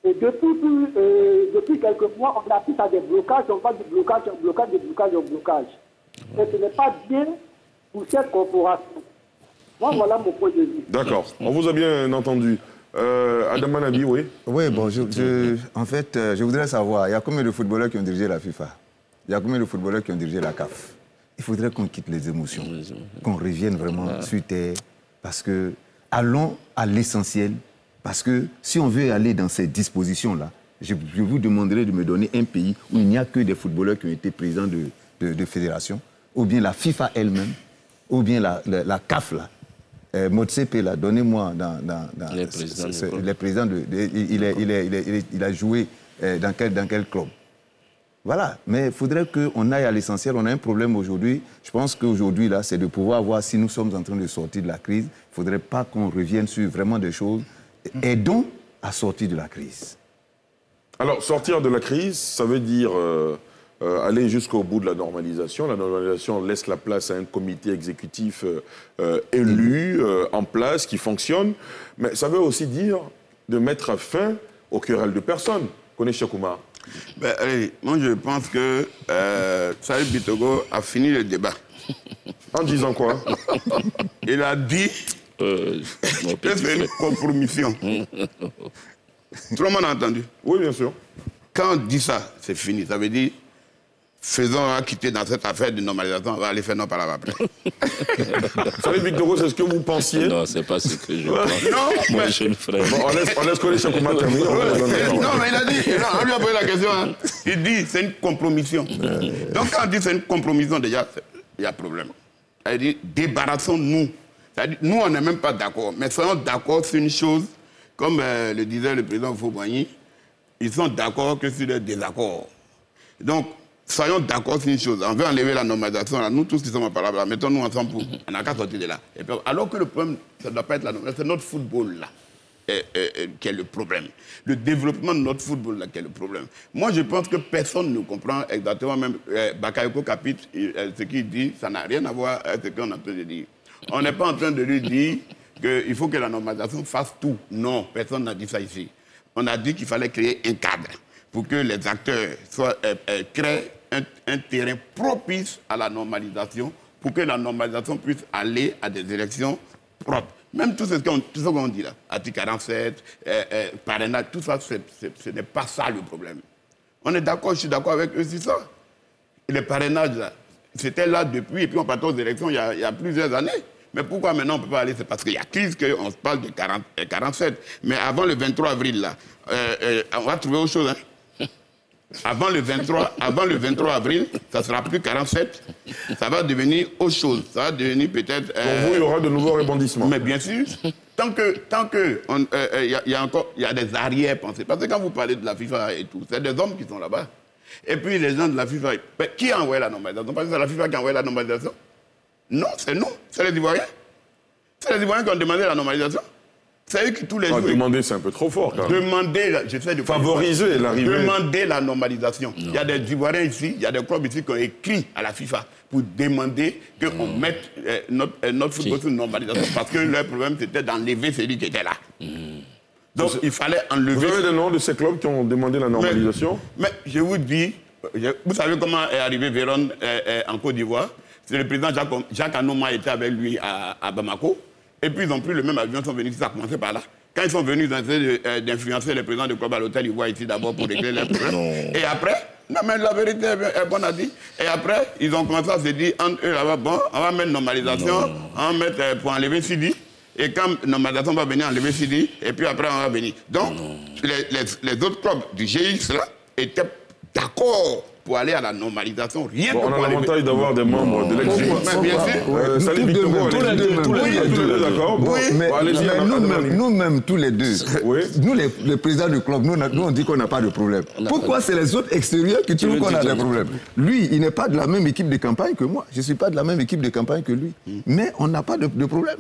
Et depuis, euh, depuis quelques mois, on assiste à des blocages, on parle de blocage, en blocage, de blocage, en blocage. Et ce n'est pas bien pour cette corporation. Moi, voilà mon point de vue. D'accord, on vous a bien entendu. Euh, Adam Manabi, oui. Oui, bon, je, je- en fait, euh, je voudrais savoir, il y a combien de footballeurs qui ont dirigé la FIFA? Il y a combien de footballeurs qui ont dirigé la CAF? Il faudrait qu'on quitte les émotions, qu'on revienne vraiment sur terre, parce que allons à l'essentiel, parce que si on veut aller dans ces dispositions-là, je, je vous demanderai de me donner un pays où il n'y a que des footballeurs qui ont été présidents de, de, de fédération, ou bien la FIFA elle-même, ou bien la, la, la CAF, là. Euh, Motsepe, là, donnez-moi dans, dans, dans- Les présidents ce- du ce- club. les présidents de, de- il, il est- il est- il est- a joué euh, dans, quel, dans quel club Voilà, mais il faudrait qu'on aille à l'essentiel. On a un problème aujourd'hui. Je pense qu'aujourd'hui, là, c'est de pouvoir voir si nous sommes en train de sortir de la crise. Il ne faudrait pas qu'on revienne sur vraiment des choses. Aidons à sortir de la crise. Alors, sortir de la crise, ça veut dire euh, aller jusqu'au bout de la normalisation. La normalisation laisse la place à un comité exécutif euh, euh, élu, euh, en place, qui fonctionne. Mais ça veut aussi dire de mettre fin aux querelles de personnes. Connaissez Chakouma Ben, allez, moi je pense que euh, Saïd Bitogo a fini le débat. En disant quoi? Il a dit Euh, que c'est une compromission. Tout le monde a entendu? Oui, bien sûr. Quand on dit ça, c'est fini. Ça veut dire, faisons un quitter dans cette affaire de normalisation, on va aller faire nos paroles après. Salut Victor, c'est ce que vous pensiez Non, c'est pas ce que je pense. Non, Mon mais- jeune frère. Bon, on laisse, on laisse Kone Chakouma terminer. Non, mais il a dit, non, on lui a posé la question. hein. Il dit, c'est une compromission. Donc, quand on dit c'est une compromission, déjà, il y a problème. Il dit, débarrassons-nous. C'est-à-dire, nous, on n'est même pas d'accord. Mais soyons d'accord sur une chose, comme euh, le disait le président Fauboigny, ils sont d'accord que sur le désaccord. Donc, soyons d'accord sur une chose. On veut enlever la normalisation. Là. Nous tous qui sommes en parole, mettons-nous ensemble pour. On n'a qu'à sortir de là. Alors que le problème, ça ne doit pas être la normalisation, c'est notre football là. qui est le problème. Le développement de notre football là qui est le problème. Moi, je pense que personne ne comprend exactement, même euh, Bakayoko Kapit, il- euh, ce qu'il dit, ça n'a rien à voir avec ce qu'on est en train de dire. On n'est pas en train de lui dire qu'il faut que la normalisation fasse tout. Non, personne n'a dit ça ici. On a dit qu'il fallait créer un cadre pour que les acteurs soient, euh, euh, créent un, terrain propice à la normalisation, pour que la normalisation puisse aller à des élections propres. Même tout ce qu'on dit là, article 47, euh, parrainage, tout ça, ce n'est pas ça le problème. On est d'accord, je suis d'accord avec eux sur ça. Le parrainage, c'était là depuis, et puis on partait aux élections il y a, plusieurs années. Mais pourquoi maintenant on ne peut pas aller? C'est parce qu'il y a crise qu'on se parle de 40, euh, 47. Mais avant le 23 avril, là, on va trouver autre chose. Hein. Avant le, 23, avant le 23 avril, ça ne sera plus 47. Ça va devenir autre chose. Ça va devenir peut-être... Pour vous, il y aura de nouveaux rebondissements. mais bien sûr, tant que tant que euh, euh, y, a, y a encore il y a des arrière-pensées. Parce que quand vous parlez de la FIFA et tout, c'est des hommes qui sont là-bas. Et puis les gens de la FIFA, mais qui a envoyé la normalisation? Parce que c'est la FIFA qui a envoyé la normalisation Non, c'est nous, c'est les Ivoiriens. C'est les Ivoiriens qui ont demandé la normalisation. C'est eux qui tous les Ah, jours demander, c'est un peu trop fort, quand même. Demander, j'essaie de Favoriser l'arrivée. Demander la normalisation. Il y a des Ivoiriens ici, il y a des clubs ici qui ont écrit à la FIFA pour demander qu'on mette euh, notre, euh, notre football sur normalisation. Parce que leur problème, c'était d'enlever celui qui était là. Donc, il fallait enlever. Vous avez des noms de ces clubs qui ont demandé la normalisation? Mais je vous dis, je- vous savez comment est arrivé Véron euh, euh, en Côte d'Ivoire? C'est le président Jacques, Jacques Anoma était avec lui à, à Bamako. Et puis ils ont pris le même avion, ils sont venus, ça a commencé par là. Quand ils sont venus, ils ont essayé d'influencer le président du club à l'hôtel Ivoire ici d'abord pour régler leurs problèmes. Et après, Non, mais la vérité est bonne à dire. Et après, ils ont commencé à se dire entre eux là-bas, bon, on va mettre normalisation, on va mettre euh, pour enlever Sidi. Et quand normalisation va venir enlever Sidi, et puis après on va venir. Donc, les, les- les autres clubs du là étaient d'accord pour aller à la normalisation. Rien Bon, que on pour a l'avantage d'avoir des membres de l'ex Mais bien sûr. Salut Tous Victor les deux. Tous les deux, d'accord? Mais nous-mêmes, tous les deux, Oui. nous, les, les présidents du club, nous, on a- nous, on dit qu'on n'a pas de problème. Pourquoi c'est les autres extérieurs qui trouvent qu'on a des problèmes? Lui, il n'est pas de la même équipe de campagne que moi. Je ne suis pas de la même équipe de campagne que lui. Mais on n'a pas de, problème.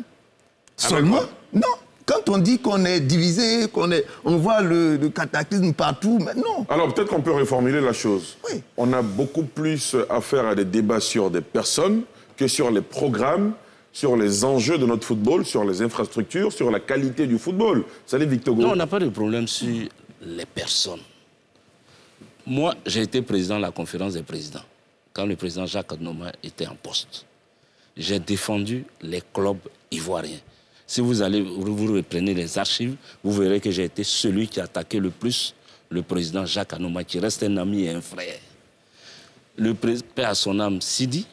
Seulement, non. Quand on dit qu'on est divisé, qu'on est, on voit le, le cataclysme partout, mais non. Alors peut-être qu'on peut reformuler la chose. Oui. On a beaucoup plus affaire à des débats sur des personnes que sur les programmes, sur les enjeux de notre football, sur les infrastructures, sur la qualité du football. Salut Victor Hugo. Non, on n'a pas de problème sur les personnes. Moi, j'ai été président de la conférence des présidents quand le président Jacques Adnoma était en poste. J'ai défendu les clubs ivoiriens. Si vous allez, vous reprenez les archives, vous verrez que j'ai été celui qui a attaqué le plus le président Jacques Anoma, qui reste un ami et un frère. Le père à son âme, Sidi,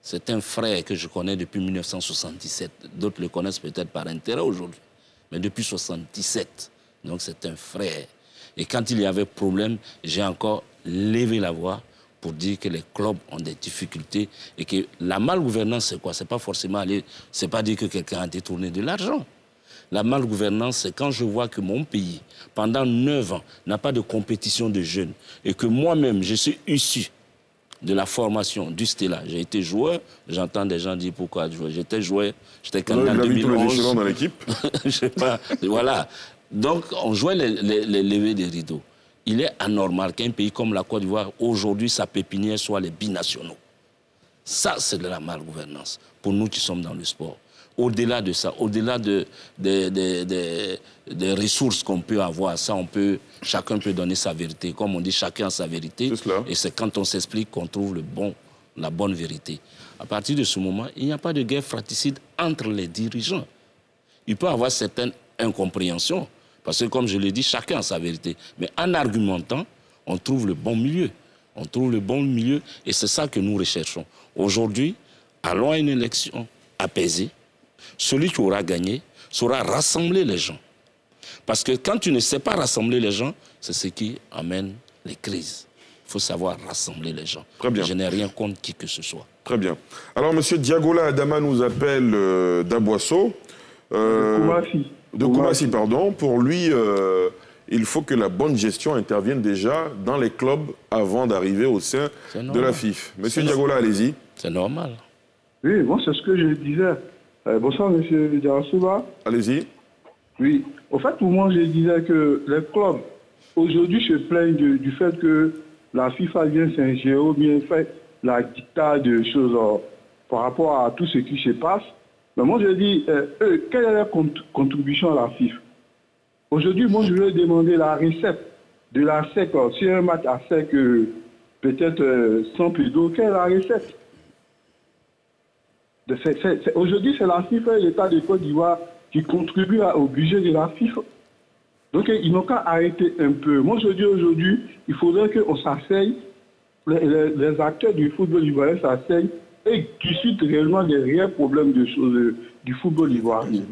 c'est un frère que je connais depuis 1977. D'autres le connaissent peut-être par intérêt aujourd'hui. Mais depuis 1977. Donc c'est un frère. Et quand il y avait problème, j'ai encore levé la voix pour dire que les clubs ont des difficultés et que la malgouvernance, c'est quoi? C'est pas forcément aller, c'est pas dire que quelqu'un a détourné de l'argent. La malgouvernance, c'est quand je vois que mon pays, pendant neuf ans, n'a pas de compétition de jeunes et que moi-même, je suis issu de la formation du Stella. J'ai été joueur, j'entends des gens dire pourquoi. J'étais joueur, j'étais candidat en gravi tous les 2011. dans l'équipe. je sais pas. Voilà. Donc, on jouait les, les, les levées des rideaux. Il est anormal qu'un pays comme la Côte d'Ivoire, aujourd'hui, sa pépinière soit les binationaux. Ça, c'est de la malgouvernance pour nous qui sommes dans le sport. Au-delà de ça, au-delà de, de- de- de- des ressources qu'on peut avoir, ça, on peut, chacun peut donner sa vérité. Comme on dit, chacun a sa vérité. Cela. Et c'est quand on s'explique qu'on trouve le bon, la bonne vérité. À partir de ce moment, il n'y a pas de guerre fratricide entre les dirigeants. Il peut y avoir certaines incompréhensions, parce que comme je l'ai dit, chacun a sa vérité. Mais en argumentant, on trouve le bon milieu. On trouve le bon milieu et c'est ça que nous recherchons. Aujourd'hui, allons à une élection apaisée. Celui qui aura gagné saura rassembler les gens. Parce que quand tu ne sais pas rassembler les gens, c'est ce qui amène les crises. Il faut savoir rassembler les gens. Très bien. Je n'ai rien contre qui que ce soit. Très bien. Alors, Monsieur Diagola Adama nous appelle euh, d'Aboisseau. Euh. De Koumassi, pardon? Pour lui, euh, il faut que la bonne gestion intervienne déjà dans les clubs avant d'arriver au sein de la FIF. Monsieur Diagola, allez-y. C'est normal. Oui, moi, c'est ce que je disais. Euh, bonsoir, monsieur Diarasouba. Allez-y. Oui. Au fait, pour moi, je disais que les clubs, aujourd'hui, se plaignent du, du fait que la FIFA vient s'ingérer ou bien fait la dictat de choses euh, par rapport à tout ce qui se passe. Mais moi, je dis, euh, eux, quelle est leur cont- contribution à la FIFA? Aujourd'hui, moi, je vais demander la recette de la SEC. Si un match à SEC, euh, peut-être euh, sans plus d'eau, quelle est la recette? Aujourd'hui, c'est la FIFA et l'État de Côte d'Ivoire qui contribuent au budget de la FIFA. Donc, ils n'ont qu'à arrêter un peu. Moi, je dis aujourd'hui, il faudrait qu'on s'asseye, les- les acteurs du football ivoirien s'asseyent et discutent réellement des réels problèmes de choses, du football ivoirien.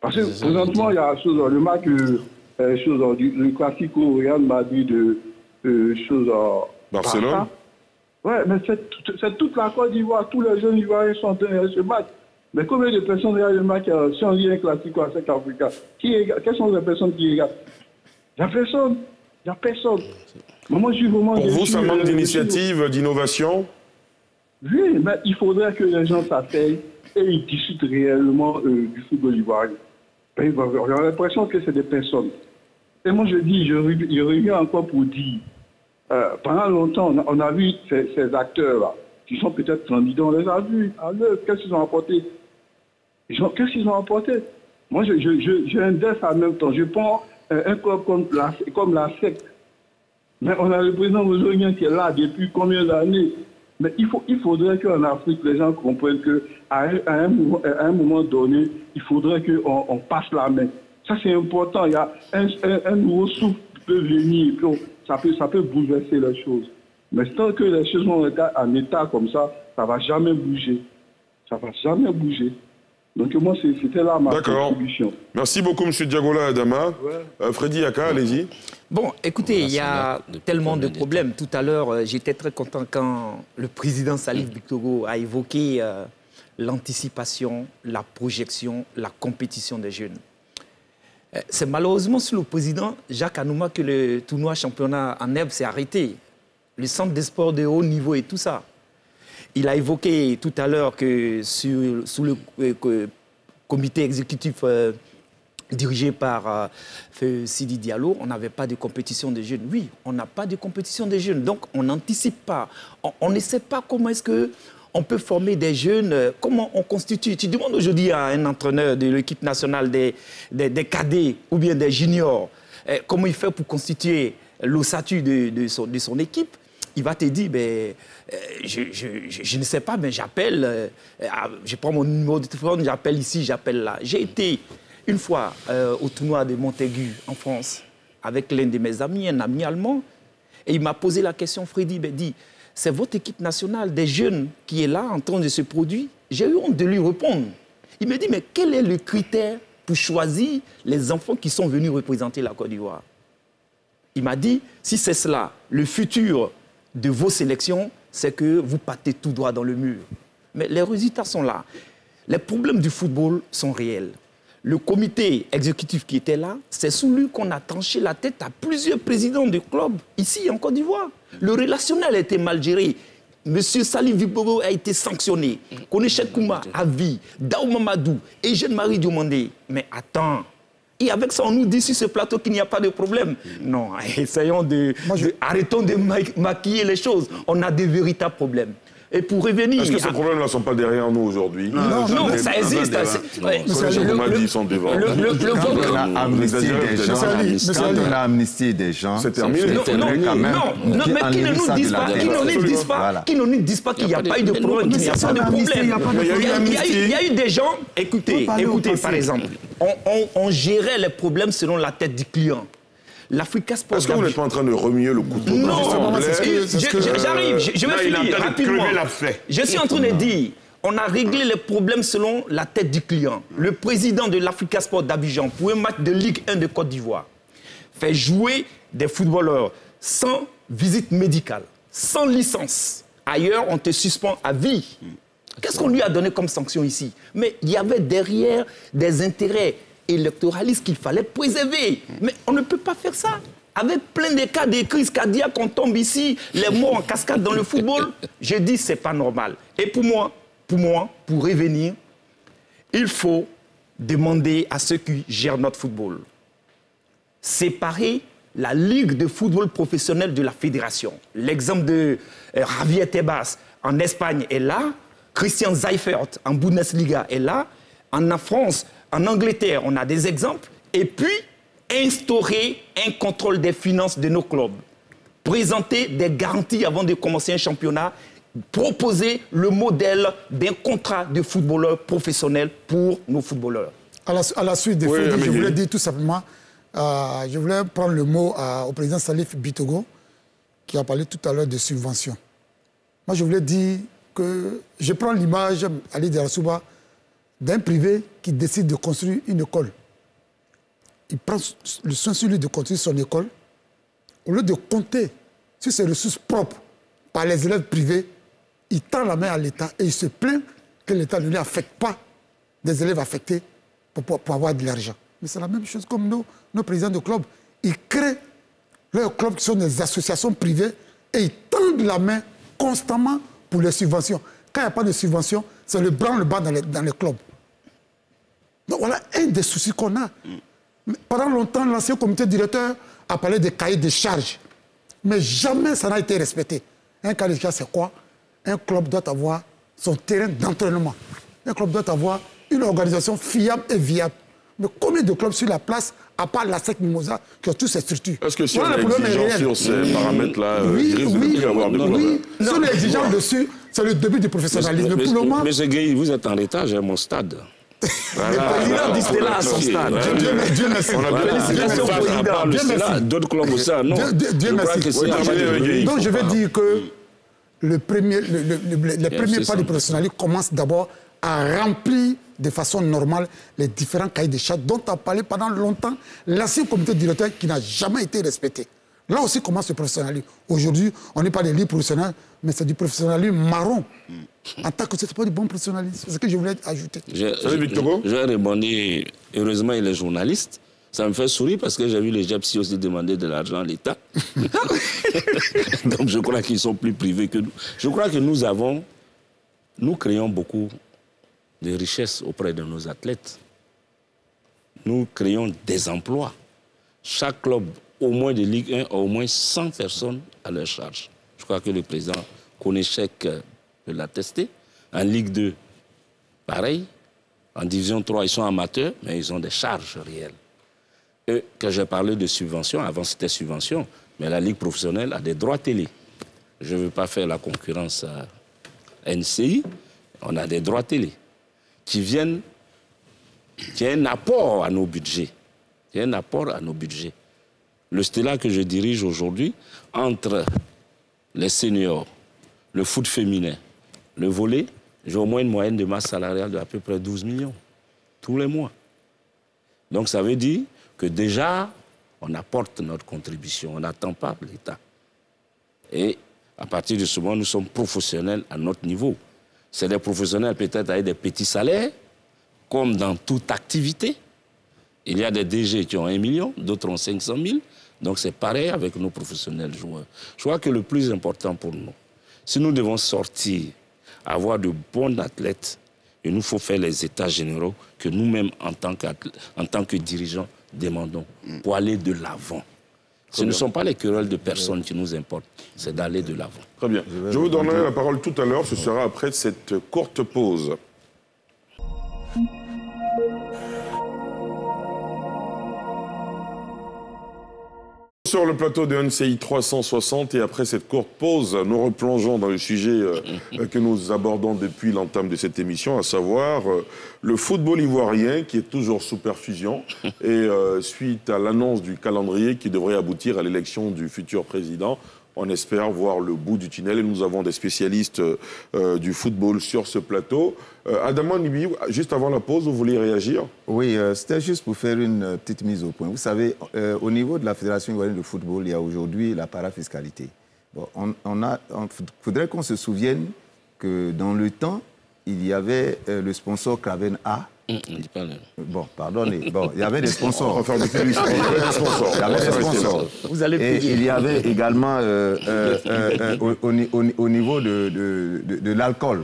Parce que présentement, il y a chose, le match, euh, euh, chose, du, le classico Real Madrid, de euh, chose, euh, Barcelone. Barça. Ouais, mais c'est tout- c'est toute la Côte d'Ivoire, tous les jeunes Ivoiriens sont derrière ce match. Mais combien de personnes regardent le match euh, si on dit un classique à 5 Africa? Qui Quelles sont les personnes qui regardent? Il n'y a personne. Il n'y a personne. Mais moi, je suis vraiment Pour vous, ça manque euh, d'initiative, d'innovation? Oui, mais il faudrait que les gens s'asseyent et ils discutent réellement euh, du football ivoirien. Ben, On a l'impression que c'est des personnes. Et moi, je dis, je, rev- je reviens encore pour dire, euh, pendant longtemps, on a, vu ces, acteurs-là, qui sont peut-être candidats, on les a vus. À qu'est-ce qu'ils ont apporté? Qu'est-ce qu'ils ont apporté? Moi, je, je, je, en même temps. Je prends euh, un club comme la, comme la SEC. Mais on a le président Bozognan qui est là depuis combien d'années? Mais il, faut, il faudrait qu'en Afrique, les gens comprennent qu'à un, à un, moment- donné, il faudrait qu'on on passe la main. Ça, c'est important. Il y a un, nouveau souffle peut venir, puis ça, peut, ça peut bouleverser les choses. Mais tant que les choses sont en en état comme ça, ça ne va jamais bouger. Ça ne va jamais bouger. Donc moi, c'était là ma contribution. Merci beaucoup, M. Diagola Adama. Euh, Freddy Yaka, allez-y. Bon, écoutez, il y a tellement de problèmes. Tout à l'heure, euh, j'étais très content quand le président Salif Bictogo a évoqué euh, l'anticipation, la projection, la compétition des jeunes. Euh, C'est malheureusement sous le président Jacques Anouma que le tournoi championnat en herbe s'est arrêté. Le centre des sports de haut niveau et tout ça. Il a évoqué tout à l'heure que sur- sous le euh, comité exécutif euh, dirigé par euh, Sidi Diallo, on n'avait pas de compétition des jeunes. Oui, on n'a pas de compétition des jeunes. Donc, on n'anticipe pas. On- ne sait pas comment est-ce que on peut former des jeunes, comment on constitue. Tu demandes aujourd'hui à un entraîneur de l'équipe nationale des, cadets ou bien des juniors, comment il fait pour constituer l'ossature de, de son équipe il va te dire, ben, euh, je, ne sais pas, mais j'appelle, euh, je prends mon numéro de téléphone, j'appelle ici, j'appelle là. J'ai été une fois euh, au tournoi de Montaigu en France avec l'un de mes amis, un ami allemand, et il m'a posé la question, Freddy, ben, dit, c'est votre équipe nationale des jeunes qui est là en train de se produire? J'ai eu honte de lui répondre. Il me dit, mais quel est le critère pour choisir les enfants qui sont venus représenter la Côte d'Ivoire? Il m'a dit, si c'est cela, le futur de vos sélections, c'est que vous partez tout droit dans le mur. Mais les résultats sont là. Les problèmes du football sont réels. Le comité exécutif qui était là, c'est sous lui qu'on a tranché la tête à plusieurs présidents de clubs ici en Côte d'Ivoire. Le relationnel a été mal géré. Monsieur Salim Vibogo a été sanctionné. Konéchet Kouma à vie. Daou Mamadou et Jeanne-Marie Diomandé. Mais attends, et avec ça, on nous dit sur ce plateau qu'il n'y a pas de problème. Non, essayons de, Moi, je- de- arrêtons de ma- maquiller les choses. On a des véritables problèmes. Et pour revenir, Est-ce que ces à- problèmes-là ne sont pas derrière nous aujourd'hui non, non, ça existe. Non, ouais, le- sont devant. le- le- le Quand vote- on a exagérez des gens, Monsieur Ali, Monsieur quand Ali. on a amnistié des gens, C'est terminé. Non, non, vrai quand même. non, non, mais qui ne nous disent pas, qui ne nous disent pas, Voilà. qui ne nous disent pas qu'il n'y a pas eu de problème, qu'il n'y a pas de problème. Il y a eu amnistie. des gens, écoutez, écoutez, par exemple, on, on- on gérait les problèmes selon la tête du client. L'Africa Sport Est-ce que vous n'êtes pas en train de remuer le couteau non, j'arrive, je, je vais en finir rapidement. Je suis en train de dire, on a réglé les problèmes selon la tête du client. Le président de l'Africa Sport d'Abidjan, pour un match de Ligue 1 de Côte d'Ivoire, fait jouer des footballeurs sans visite médicale, sans licence. Ailleurs, on te suspend à vie. Qu'est-ce qu'on lui a donné comme sanction ici? Mais il y avait derrière des intérêts électoralistes qu'il fallait préserver. Mais on ne peut pas faire ça. Avec plein de cas de crise cardiaque, on tombe ici, les morts en cascade dans le football. Je dis, c'est pas normal. Et pour moi, pour moi, pour revenir, il faut demander à ceux qui gèrent notre football séparer la Ligue de football professionnel de la fédération. L'exemple de euh, Javier Tebas en Espagne est là, Christian Seifert en Bundesliga est là, en France, en Angleterre, on a des exemples, et puis instaurer un contrôle des finances de nos clubs, présenter des garanties avant de commencer un championnat, proposer le modèle d'un contrat de footballeur professionnel pour nos footballeurs. À la, à la suite des Oui, faits, je voulais dire tout simplement, euh, je voulais prendre le mot euh, au président Salif Bitogo, qui a parlé tout à l'heure de subventions. Moi, je voulais dire que je prends l'image, Ali Diarasouba, d'un privé qui décide de construire une école. Il prend le soin sur lui de construire son école. Au lieu de compter sur ses ressources propres par les élèves privés, il tend la main à l'État et il se plaint que l'État ne lui affecte pas des élèves affectés pour, pour- avoir de l'argent. Mais c'est la même chose comme nos, nos présidents de clubs. Ils créent leurs clubs qui sont des associations privées et ils tendent la main constamment pour les subventions. Quand il n'y a pas de subvention, c'est le branle-bas dans les, dans les clubs. Donc voilà un des soucis qu'on a. Pendant longtemps, l'ancien comité directeur a parlé des cahiers de charges. Mais jamais ça n'a été respecté. Un cahier de charges, c'est quoi? Un club doit avoir son terrain d'entraînement. Un club doit avoir une organisation fiable et viable. Mais combien de clubs sur la place, à part la SEC Mimosa, qui ont toutes ces structures Est-ce que si Voilà on est exigeant sur ces paramètres-là, euh, Oui, il risque de oui, plus avoir de oui. Si on est exigeant dessus, c'est le début du professionnalisme. Mais pour le moment, Monsieur Gueye, vous êtes en retard, j'ai mon stade. Voilà. Le président du Stella à son stade. Dieu, Dieu merci. On a bien Félicitations, président. Dieu merci. D'autres clubs aussi, ah non. Dieu- merci. de-. Donc je vais dire que le premier, le- pas du professionnalisme commencent d'abord à remplir de façon normale les différents cahiers de charges dont a parlé pendant longtemps l'ancien comité directeur qui n'a jamais été respecté. Là aussi commence le professionnalisme. Aujourd'hui, on n'est pas des lits professionnels, mais c'est du professionnalisme marron. En tant que ce n'est pas du bon professionnalisme. C'est ce que je voulais ajouter. Je vais rebondir. Heureusement, il est journaliste. Ça me fait sourire parce que j'ai vu les GEPSI aussi demander de l'argent à l'État. Donc je crois qu'ils sont plus privés que nous. Je crois que nous avons, nous créons beaucoup de richesses auprès de nos athlètes. Nous créons des emplois. Chaque club, au moins de Ligue 1, a au moins 100 personnes à leur charge. Je crois que le président Konechek euh, peut l'attester. En Ligue 2, pareil. En Division 3, ils sont amateurs, mais ils ont des charges réelles. Et quand j'ai parlé de subventions, avant c'était subvention, mais la Ligue professionnelle a des droits télé. Je ne veux pas faire la concurrence à NCI, on a des droits télé qui viennent, qui est un apport à nos budgets. Un apport à nos budgets. Le Stella que je dirige aujourd'hui, entre les seniors, le foot féminin, le volet, j'ai au moins une moyenne de masse salariale de à peu près 12 millions tous les mois. Donc ça veut dire que déjà, on apporte notre contribution, on n'attend pas l'État. Et à partir de ce moment, nous sommes professionnels à notre niveau. C'est des professionnels peut-être avec des petits salaires, comme dans toute activité. Il y a des DG qui ont 1 million, d'autres ont 500 000. Donc c'est pareil avec nos professionnels joueurs. Je crois que le plus important pour nous, si nous devons sortir, avoir de bons athlètes, il nous faut faire les états généraux que nous-mêmes, en, en tant que dirigeants, demandons pour aller de l'avant. Ce ne sont pas les querelles de personnes qui nous importent, c'est d'aller de l'avant. Très bien. Je vous donnerai la parole tout à l'heure. Ce sera après cette courte pause. Sur le plateau de NCI 360 et après cette courte pause, nous replongeons dans le sujet euh, euh, que nous abordons depuis l'entame de cette émission, à savoir euh, le football ivoirien qui est toujours sous perfusion et suite à l'annonce du calendrier qui devrait aboutir à l'élection du futur président, on espère voir le bout du tunnel et nous avons des spécialistes euh, euh, du football sur ce plateau. Euh, Adama Nibi, juste avant la pause, vous voulez réagir? Oui, euh, c'était juste pour faire une petite mise au point. Vous savez, au niveau de la Fédération ivoirienne de football, il y a aujourd'hui la parafiscalité. Bon, on, a, faudrait qu'on se souvienne que dans le temps, il y avait le sponsor Craven A. Hum, on dit pas le- Bon, pardonnez. Bon, il y avait des On va sponsors. faire des publicités. Il y avait des sponsors. Il y avait On va des sponsors. Vous allez Et il y avait également, euh, euh, euh, euh, au, au ni- au ni- au niveau de, de- de- de l'alcool,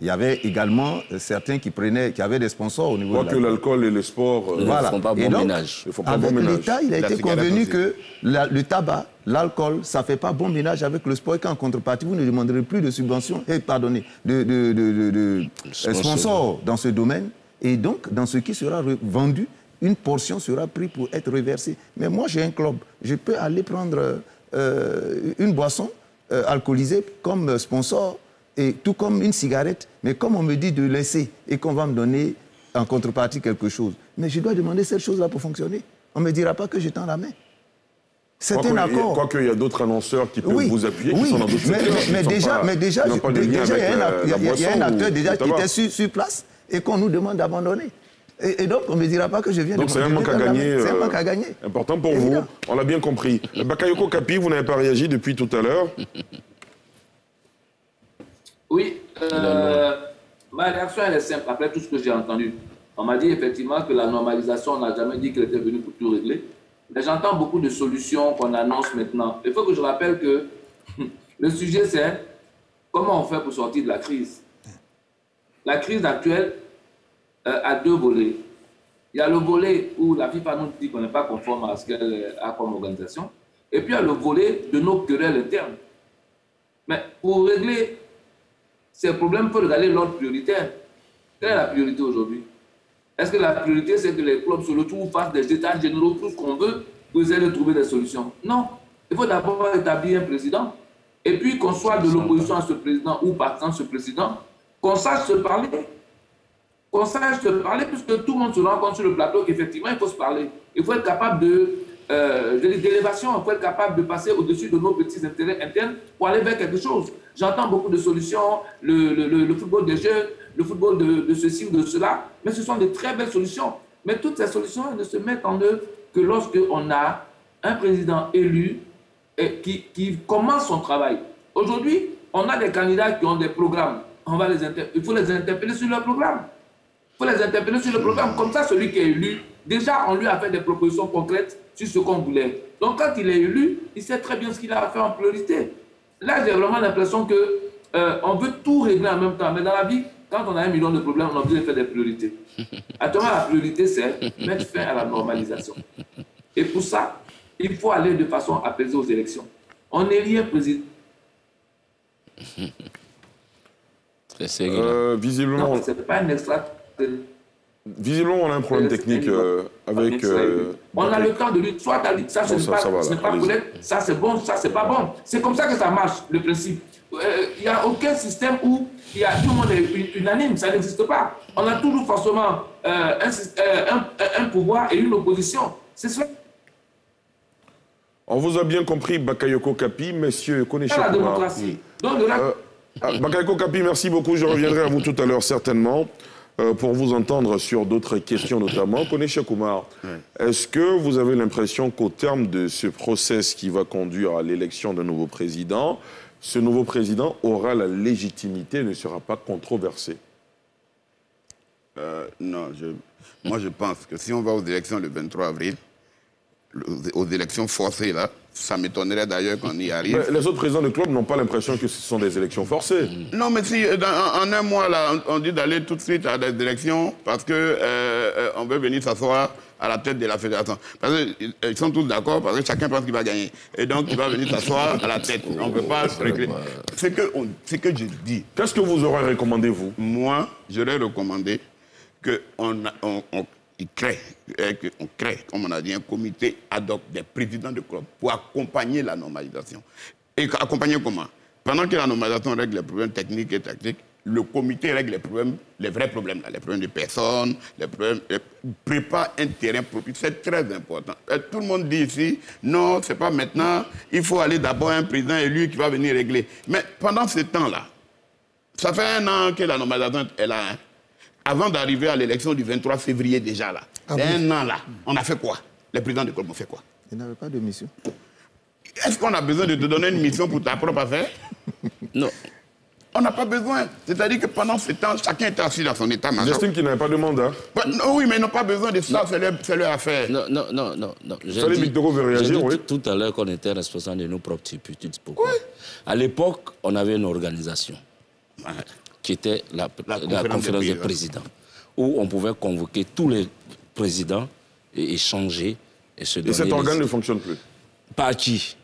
il y avait également euh, certains qui, prenaient, qui avaient des sponsors au niveau de Quoique l'alcool. l'alcool et les sports. euh, ne Voilà. font pas Et bon donc, ménage. Ils font pas Avec bon ménage. l'État, il a été convenu que la- le tabac, l'alcool, ça ne fait pas bon ménage avec le sport et qu'en contrepartie, vous ne demanderez plus de subventions, et pardonnez, de, de, de- de- de, euh, Sponsor. sponsors dans ce domaine. Et donc, dans ce qui sera vendu, une portion sera prise pour être reversée. Mais moi, j'ai un club. Je peux aller prendre euh, une boisson euh, alcoolisée comme sponsor, et tout comme une cigarette. Mais comme on me dit de laisser et qu'on va me donner en contrepartie quelque chose, mais je dois demander cette chose-là pour fonctionner. On ne me dira pas que je tends la main. C'est un accord. Quoique il y a d'autres annonceurs qui peuvent Oui, vous appuyer, qui oui, sont dans d'autres mais, mais- qui mais déjà, mais déjà, qui il y a un, acteur déjà qui était sur, sur place et qu'on nous demande d'abandonner. Et, et donc, on ne me dira pas que je viens Donc de c'est un manque à gagner. C'est un euh, manque à gagner. Important pour vous. On l'a bien compris. Bakayoko Kapi, vous n'avez pas réagi depuis tout à l'heure. Oui, euh, ma réaction elle est simple après tout ce que j'ai entendu. On m'a dit effectivement que la normalisation, on n'a jamais dit qu'elle était venue pour tout régler. Mais j'entends beaucoup de solutions qu'on annonce maintenant. Il faut que je rappelle que le sujet c'est comment on fait pour sortir de la crise. La crise actuelle euh, a deux volets. Il y a le volet où la FIFA nous dit qu'on n'est pas conforme à ce qu'elle a comme organisation. Et puis il y a le volet de nos querelles internes. Mais pour régler ces problèmes, il faut regarder l'ordre prioritaire. Quelle est la priorité aujourd'hui? Est-ce que la priorité, c'est que les clubs se retrouvent face des états généraux, tout ce qu'on veut, pour essayer de trouver des solutions? Non. Il faut d'abord établir un président. Et puis qu'on soit de l'opposition à ce président ou partant de ce président, qu'on sache se parler. Qu'on sache se parler, puisque tout le monde se rend compte sur le plateau qu'effectivement, il faut se parler. Il faut être capable de, euh, d'élévation, il faut être capable de passer au-dessus de nos petits intérêts internes pour aller vers quelque chose. J'entends beaucoup de solutions, le, football des jeunes, le football de, de, ceci ou de cela, mais ce sont de très belles solutions. Mais toutes ces solutions ne se mettent en œuvre que lorsque on a un président élu qui, qui commence son travail. Aujourd'hui, on a des candidats qui ont des programmes. On va les il faut les interpeller sur leur programme. Il faut les interpeller sur le programme. Comme ça, celui qui est élu, déjà, on lui a fait des propositions concrètes sur ce qu'on voulait. Donc, quand il est élu, il sait très bien ce qu'il a à faire en priorité. Là, j'ai vraiment l'impression que euh, on veut tout régler en même temps. Mais dans la vie, quand on a un million de problèmes, on a besoin de faire des priorités. Actuellement, la priorité, c'est mettre fin à la normalisation. Et pour ça, il faut aller de façon apaisée aux élections. On n'est rien président. Très sérieux. Euh, visiblement. Non, c'est pas un extra. Visiblement, on a un problème technique euh, avec. Euh, on a le temps de lui. Soit tu dit ça, ce n'est pas, pas correct, ça c'est bon, ça c'est pas bon. C'est comme ça que ça marche, le principe. Il n'y a aucun système où y a, tout le monde est unanime, ça n'existe pas. On a toujours forcément un, un, un, pouvoir et une opposition. C'est ça. On vous a bien compris, Bakayoko Kapi, messieurs, connaissez la démocratie. Donc, euh, Bakayoko Kapi, merci beaucoup. Je reviendrai à vous tout à l'heure, certainement, euh, pour vous entendre sur d'autres questions, notamment. Connaissez Koumar, est-ce que vous avez l'impression qu'au terme de ce process qui va conduire à l'élection d'un nouveau président, ce nouveau président aura la légitimité et ne sera pas controversé? Euh, Non, moi je pense que si on va aux élections le 23 avril, aux élections forcées, là. Ça m'étonnerait d'ailleurs qu'on y arrive. les autres présidents de club n'ont pas l'impression que ce sont des élections forcées. Non, mais si en, un mois, là, on, dit d'aller tout de suite à des élections parce qu'on euh, euh, on veut venir s'asseoir à la tête de la fédération. Parce qu'ils sont tous d'accord, parce que chacun pense qu'il va gagner. Et donc, il va venir s'asseoir à la tête. On ne peut pas régler. C'est que, que je dis. Qu'est-ce que vous aurez recommandé, vous? Moi, j'aurais recommandé qu'on on, on crée, on crée, comme on a dit, un comité ad hoc des présidents de club pour accompagner la normalisation. Et accompagner comment? Pendant que la normalisation règle les problèmes techniques et tactiques, le comité règle les problèmes, les vrais problèmes, les problèmes de personnes, les problèmes, prépare un terrain propice. C'est très important. tout le monde dit ici, non, c'est pas maintenant, il faut aller d'abord à un président élu qui va venir régler. Mais pendant ce temps-là, ça fait un an que la normalisation est là. Avant d'arriver à l'élection du 23 février déjà là, ah un an là, on a fait quoi? Les présidents de club ont fait quoi? Ils n'avaient pas de mission. Est-ce qu'on a besoin de te donner une mission pour ta propre affaire? Non. On n'a pas besoin. C'est-à-dire que pendant ce temps, chacun était assis dans son état-major. J'estime qu'ils n'avaient pas de mandat. oui, mais ils n'ont pas besoin de ça, c'est leur, leur, affaire. Non, non, non, non. non. J'ai dit, veut réagir, oui. tout à l'heure qu'on était responsable de nos propres petites. Pourquoi? Oui. À l'époque, on avait une organisation qui était la, conférence, des, présidents, où on pouvait convoquer tous les présidents et échanger et se donner. Et cet organe ne fonctionne plus Pas qui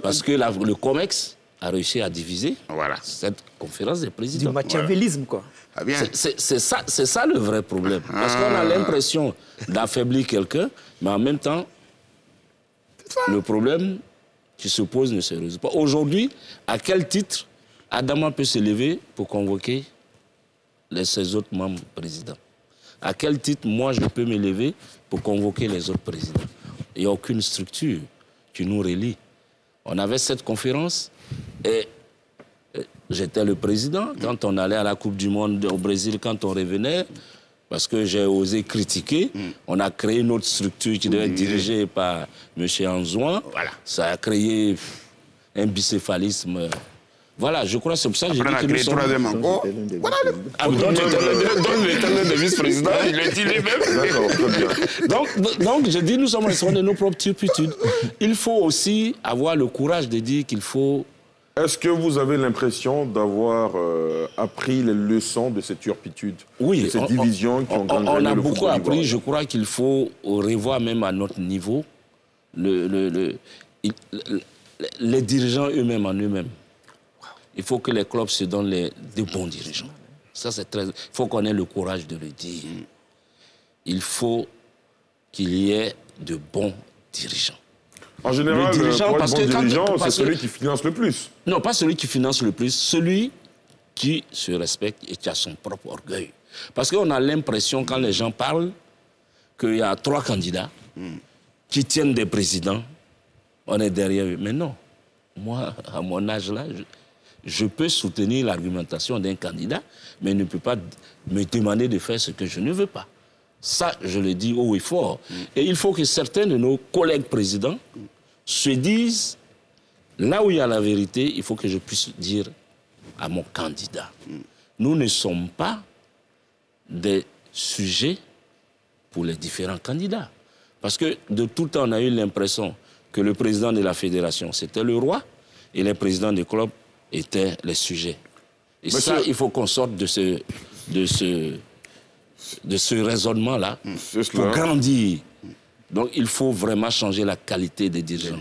Parce que le COMEX a réussi à diviser voilà. cette conférence des présidents. Du machiavélisme, quoi. Ah, c'est ça, ça le vrai problème. Parce qu'on a ah. l'impression d'affaiblir quelqu'un, mais en même temps, le problème qui se pose ne se résout pas. Aujourd'hui, à quel titre Adama peut se lever pour convoquer les, ses autres membres présidents. À quel titre, moi, je peux me lever pour convoquer les autres présidents? Il n'y a aucune structure qui nous relie. On avait cette conférence et j'étais le président. Quand on allait à la Coupe du Monde au Brésil, quand on revenait, parce que j'ai osé critiquer, on a créé une autre structure qui devait être dirigée par M. Anzouan. Voilà. Ça a créé un bicéphalisme voilà, je crois que c'est pour ça que j'ai dit que nous sommes... troisième encore. Voilà, le... Ah, donc, de vice-président, il le dit lui-même. donc, donc, je dis, nous sommes responsables de nos propres turpitudes. Il faut aussi avoir le courage de dire qu'il faut... Est-ce que vous avez l'impression d'avoir euh, appris les leçons de cette turpitude Oui. De cette division qui ont On, on a beaucoup appris. Je crois qu'il faut revoir même à notre niveau le, le, le, les dirigeants eux-mêmes en eux-mêmes il faut que les clubs se donnent les, de bons dirigeants. Ça, c'est très. Il faut qu'on ait le courage de le dire. Il faut qu'il y ait de bons dirigeants. En général, le dirigeant, parce bon dirigeant, c'est celui qui finance le plus. Non, pas celui qui finance le plus, celui qui se respecte et qui a son propre orgueil. Parce qu'on a l'impression, quand les gens parlent, qu'il y a trois candidats qui tiennent des présidents, on est derrière eux. Mais non, moi, à mon âge là, je, peux soutenir l'argumentation d'un candidat, mais ne peux pas me demander de faire ce que je ne veux pas. Ça, je le dis haut et fort. Et il faut que certains de nos collègues présidents se disent, là où il y a la vérité, il faut que je puisse dire à mon candidat. Nous ne sommes pas des sujets pour les différents candidats. Parce que de tout temps, on a eu l'impression que le président de la fédération, c'était le roi, et les présidents des clubs étaient les sujets. Et Monsieur- ça, il faut qu'on sorte de ce, de ce, de ce raisonnement-là C'est pour grandir. Donc, il faut vraiment changer la qualité des dirigeants.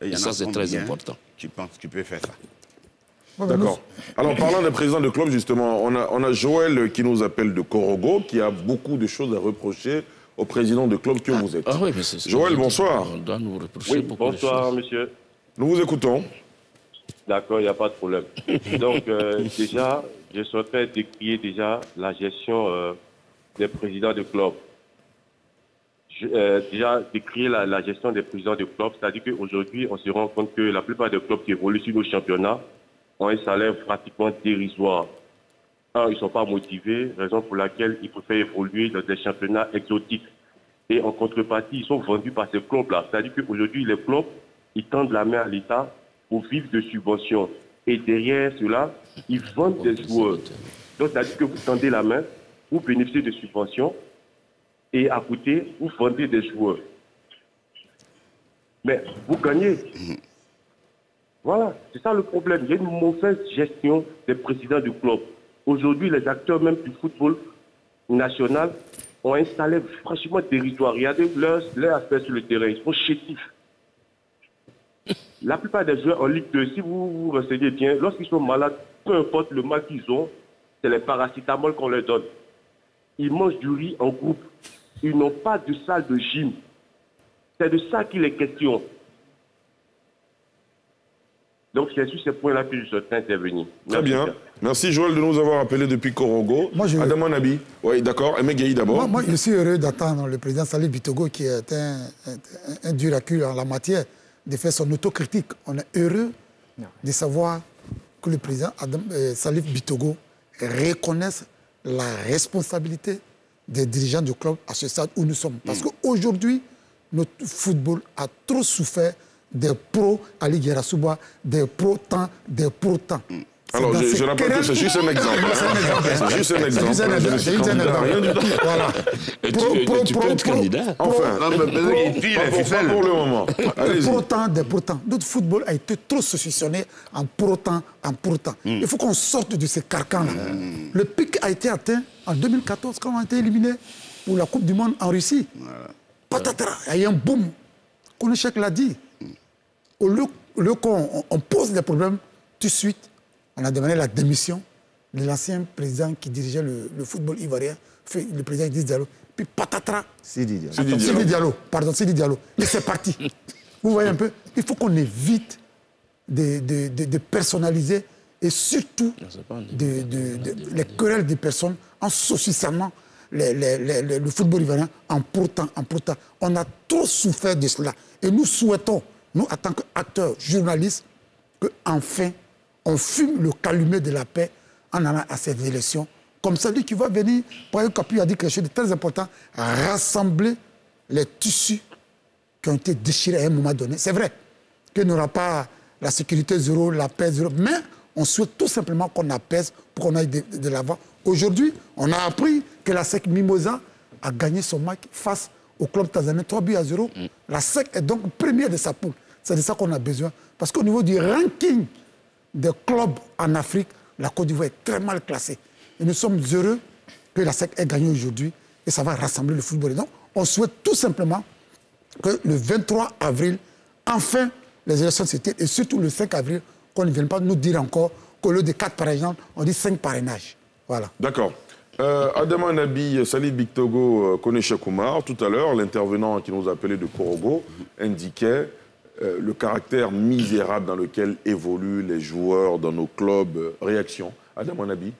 Et ça, a c'est très important. Tu penses que tu peux faire ça D'accord. Alors, parlant des présidents de club, justement, on a, on a Joël qui nous appelle de Corogo, qui a beaucoup de choses à reprocher au président de club que vous êtes. Ah oui, mais c'est ce que Joël, bonsoir. On doit nous reprocher Oui, beaucoup de bonsoir, choses. monsieur. Nous vous écoutons. D'accord, il n'y a pas de problème. Donc, euh, déjà, je souhaiterais décrier déjà la gestion euh, des présidents de club. Je- euh, déjà, décrire la, la gestion des présidents de club, c'est-à-dire qu'aujourd'hui, on se rend compte que la plupart des clubs qui évoluent sur nos championnats ont un salaire pratiquement dérisoire. Un, ils ne sont pas motivés, raison pour laquelle ils préfèrent évoluer dans des championnats exotiques. Et en contrepartie, ils sont vendus par ces clubs-là. C'est-à-dire qu'aujourd'hui, les clubs, ils tendent la main à l'État pour vivre de subventions. Et derrière cela, ils vendent des joueurs. Donc, c'est-à-dire que vous tendez la main, vous bénéficiez de subventions, et à côté, vous vendez des joueurs. Mais vous gagnez. Voilà, c'est ça le problème. Il y a une mauvaise gestion des présidents du club. Aujourd'hui, les acteurs même du football national ont un salaire franchement dérisoire. Regardez leur, leur aspect sur le terrain. Ils sont chétifs. La plupart des joueurs en Ligue 2, si vous vous renseignez bien, lorsqu'ils sont malades, peu importe le mal qu'ils ont, c'est les paracétamol qu'on leur donne. Ils mangent du riz en groupe. Ils n'ont pas de salle de gym. C'est de ça qu'il est question. Donc, c'est sur ces points-là que je souhaite intervenir. Très bien. Merci Joël de nous avoir appelé depuis Corogo. Moi, je- Adam Nabi. Oui, d'accord. Aimé d'abord. Moi, moi, je suis heureux d'attendre le président Salih Bitogo, qui est un, un, un dur à cuire en la matière, de faire son autocritique. On est heureux de savoir que le président Adam, euh, Salif Bitogo reconnaisse la responsabilité des dirigeants du club à ce stade où nous sommes. Parce qu'aujourd'hui, notre football a trop souffert des pros Ali Gerasuba, des pros temps, des pros temps. Alors, je, je rappelle que c'est juste un exemple. C'est un exemple. C'est juste un C'est exemple. exemple. C'est juste un à rien du exemple. tout. Voilà. Et tu- Pro- et pro- tu peux pro- être pro- candidat. Enfin, Non, mais pas pour, pas ficelles. pour le moment. Pourtant, pourtant. Notre football a été trop saucissonné en pourtant, en pourtant. Il faut qu'on sorte de ces carcans-là. Le pic a été atteint en 2014 quand on a été éliminé pour la Coupe du Monde en Russie. Patatara, il y a eu un boom. Konechek l'a dit. Au lieu, qu'on on- on pose des problèmes, tout de suite, on a demandé la démission de l'ancien président qui dirigeait le, le football ivoirien, le président Idriss Diallo. Puis patatara, Sidi Diallo. Sidi Diallo. Sidi Diallo, pardon, Sidi Diallo. Et c'est parti. Vous voyez un peu Il faut qu'on évite de, de- de- de personnaliser et surtout les querelles des personnes en saucissant les- les- les- les- le football ivoirien en pourtant, en pourtant. On a trop souffert de cela. Et nous souhaitons, nous, en tant qu'acteurs, journalistes, qu'enfin, on fume le calumet de la paix en allant à ces élections. Comme celui qui va venir, Paul Capu a dit quelque chose de très important, rassembler les tissus qui ont été déchirés à un moment donné. C'est vrai qu'il n'y aura pas la sécurité zéro, la paix zéro, mais on souhaite tout simplement qu'on apaise pour qu'on aille de, de l'avant. Aujourd'hui, on a appris que la SEC Mimosa a gagné son match face au club tanzanien 3 buts à 0. La SEC est donc première de sa poule. C'est de ça qu'on a besoin. Parce qu'au niveau du ranking des clubs en Afrique, la Côte d'Ivoire est très mal classée. Et nous sommes heureux que la SEC ait gagné aujourd'hui et ça va rassembler le football. Et donc, on souhaite tout simplement que le 23 avril, enfin, les élections se tiennent et surtout le 5 avril, qu'on ne vienne pas nous dire encore qu'au lieu de 4 parrainages, on dit 5 parrainages. Voilà. D'accord. Euh, Adama Nabi, euh, Konesha Kumar, tout à l'heure, l'intervenant qui nous a appelé de Korogo, indiquait euh, le caractère misérable dans lequel évoluent les joueurs dans nos clubs. Réaction Adama Nabi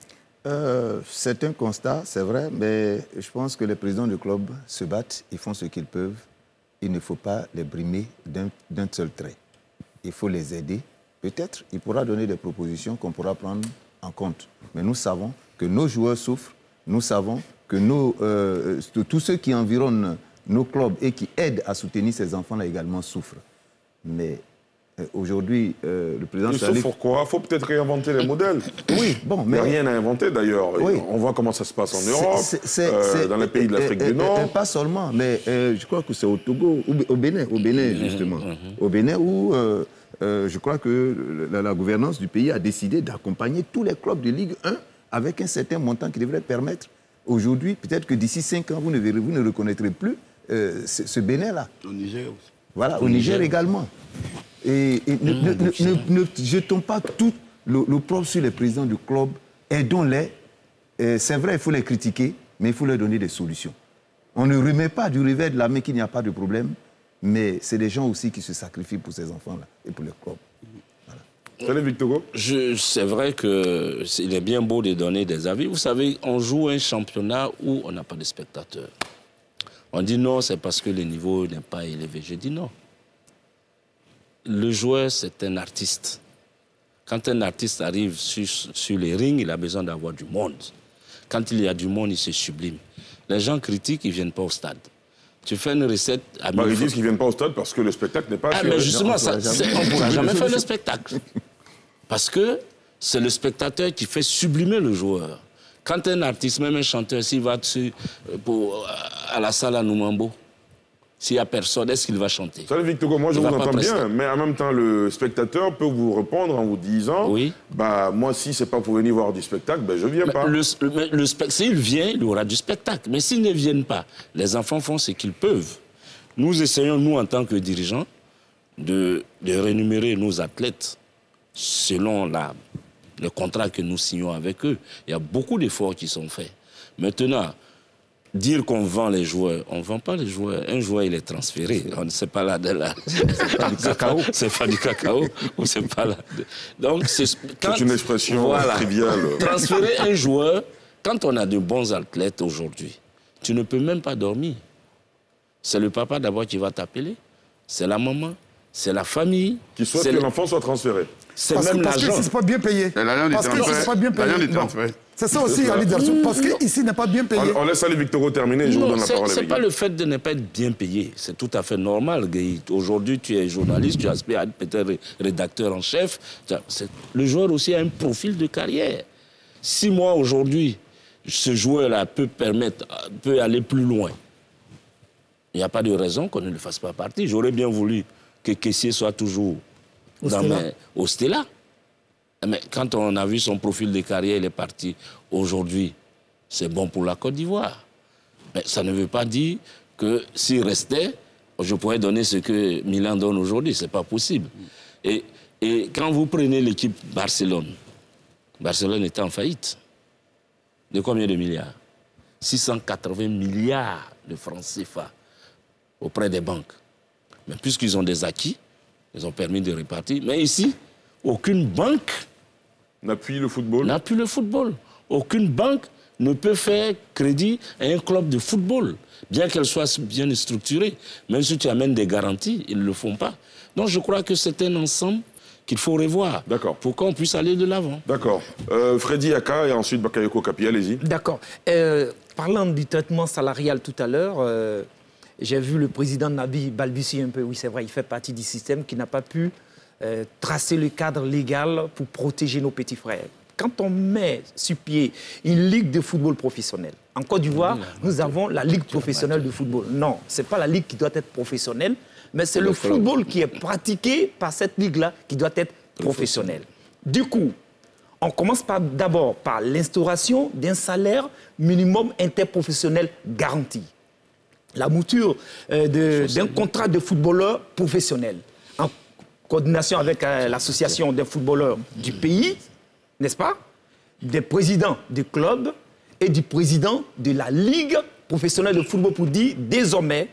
Euh, c'est un constat, c'est vrai, mais je pense que les présidents du club se battent, ils font ce qu'ils peuvent. Il ne faut pas les brimer d'un seul trait. Il faut les aider. Peut-être il pourra donner des propositions qu'on pourra prendre en compte. Mais nous savons que nos joueurs souffrent, nous savons que euh, tous ceux qui environnent nos clubs et qui aident à soutenir ces enfants-là également souffrent. Mais euh, aujourd'hui, euh, le président sauf Salif- pourquoi Il faut peut-être réinventer les modèles. Oui, bon, Mais mais rien à inventer d'ailleurs. Oui. On voit comment ça se passe en Europe, euh, dans les pays de l'Afrique euh, du Nord. euh, pas seulement, mais euh, je crois que c'est au Togo, ou au Bénin, au Bénin justement. Au Bénin où euh, euh, je crois que la, la gouvernance du pays a décidé d'accompagner tous les clubs de Ligue 1 avec un certain montant qui devrait permettre aujourd'hui, peut-être que d'ici 5 ans, vous ne, verrez, vous ne reconnaîtrez plus euh, ce, ce Bénin-là. Au Niger aussi. Voilà, au Niger également. Et, et ne, ne- ne- ne- ne jetons pas tout le, le propre sur les présidents du club. Aidons-les. C'est vrai, il faut les critiquer, mais il faut leur donner des solutions. On ne remet pas du revers de la main qu'il n'y a pas de problème, mais c'est des gens aussi qui se sacrifient pour ces enfants-là et pour le club. Salut Victor. Je- C'est vrai qu'il est bien beau de donner des avis. Vous savez, on joue un championnat où on n'a pas de spectateurs. On dit non, c'est parce que le niveau n'est pas élevé. Je dis non. Le joueur, c'est un artiste. Quand un artiste arrive sur, sur les rings, il a besoin d'avoir du monde. Quand il y a du monde, il se sublime. Les gens critiquent, ils ne viennent pas au stade. Tu fais une recette à Bah, ils disent qu'ils ne viennent pas au stade parce que le spectacle n'est pas Ah, mais justement, ça, on ne pourra jamais faire le spectacle. Parce que c'est le spectateur qui fait sublimer le joueur. Quand un artiste, même un chanteur, s'il va dessus, euh, pour, à la salle à Noumambo, s'il n'y a personne, est-ce qu'il va chanter? Salut Victor, moi je Il vous entends bien, mais en même temps le spectateur peut vous répondre en vous disant Oui. bah moi si c'est pas pour venir voir du spectacle, ben je viens Mais pas. le, S'il vient, il aura du spectacle. Mais s'ils ne viennent pas, les enfants font ce qu'ils peuvent. Nous essayons, nous, en tant que dirigeants, de, de rémunérer nos athlètes selon la, le contrat que nous signons avec eux. Il y a beaucoup d'efforts qui sont faits. Maintenant, dire qu'on vend les joueurs, on ne vend pas les joueurs. Un joueur, il est transféré. On ne sait pas là de là. C'est pas du cacao. C'est pas du cacao. ou c'est pas là. de- Donc, c'est quand- une expression triviale. Transférer un joueur, quand on a de bons athlètes aujourd'hui, tu ne peux même pas dormir. C'est le papa d'abord qui va t'appeler, c'est la maman, c'est la famille, Qui souhaite c'est que le- l'enfant soit transféré. C'est Parce, que- même parce qu'ici, c'est pas bien payé. Parce transfert. c'est pas bien payé. C'est ça aussi, Ali Darsou. Parce qu'ici n'est pas bien payé. On, on laisse aller Victor terminer et je vous donne la c'est parole à c'est pas le fait de ne pas être bien payé. C'est tout à fait normal. Guy. Aujourd'hui, tu es journaliste, tu aspires à être peut-être rédacteur en chef. Le joueur aussi a un profil de carrière. Si moi, aujourd'hui, ce joueur-là peut permettre, peut aller plus loin, il n'y a pas de raison qu'on ne le fasse pas partie. J'aurais bien voulu que Kessier soit toujours Au dans Stella. mes- au Stella. Mais quand on a vu son profil de carrière, il est parti. Aujourd'hui, c'est bon pour la Côte d'Ivoire. Mais ça ne veut pas dire que s'il restait, je pourrais donner ce que Milan donne aujourd'hui. Ce n'est pas possible. Et, et quand vous prenez l'équipe Barcelone, Barcelone était en faillite. De combien de milliards? 680 milliards de francs CFA auprès des banques. Mais puisqu'ils ont des acquis, ils ont permis de répartir. Mais ici, aucune banque N'appuie le football. n'a plus le football. Aucune banque ne peut faire crédit à un club de football, bien qu'elle soit bien structurée. Même si tu amènes des garanties, ils ne le font pas. Donc je crois que c'est un ensemble qu'il faut revoir D'accord. pour qu'on puisse aller de l'avant. D'accord. Euh, Freddy Aka et ensuite Bakayoko Kapi, allez-y. D'accord. Euh, parlant du traitement salarial tout à l'heure, euh, j'ai vu le président Nabi balbutier un peu. Oui, c'est vrai, il fait partie du système qui n'a pas pu euh, tracer le cadre légal pour protéger nos petits frères. Quand on met sur pied une ligue de football professionnel, en Côte d'Ivoire, nous avons la ligue professionnelle de football. Non, ce n'est pas la ligue qui doit être professionnelle, mais c'est le football qui est pratiqué par cette ligue-là qui doit être professionnelle. Du coup, on commence par- d'abord par l'instauration d'un salaire minimum interprofessionnel garanti. La mouture euh, d'un contrat de footballeur professionnel. En coordination avec euh, l'association des footballeurs du pays, n'est-ce pas? Des présidents du club et du président de la Ligue professionnelle de football pour dire désormais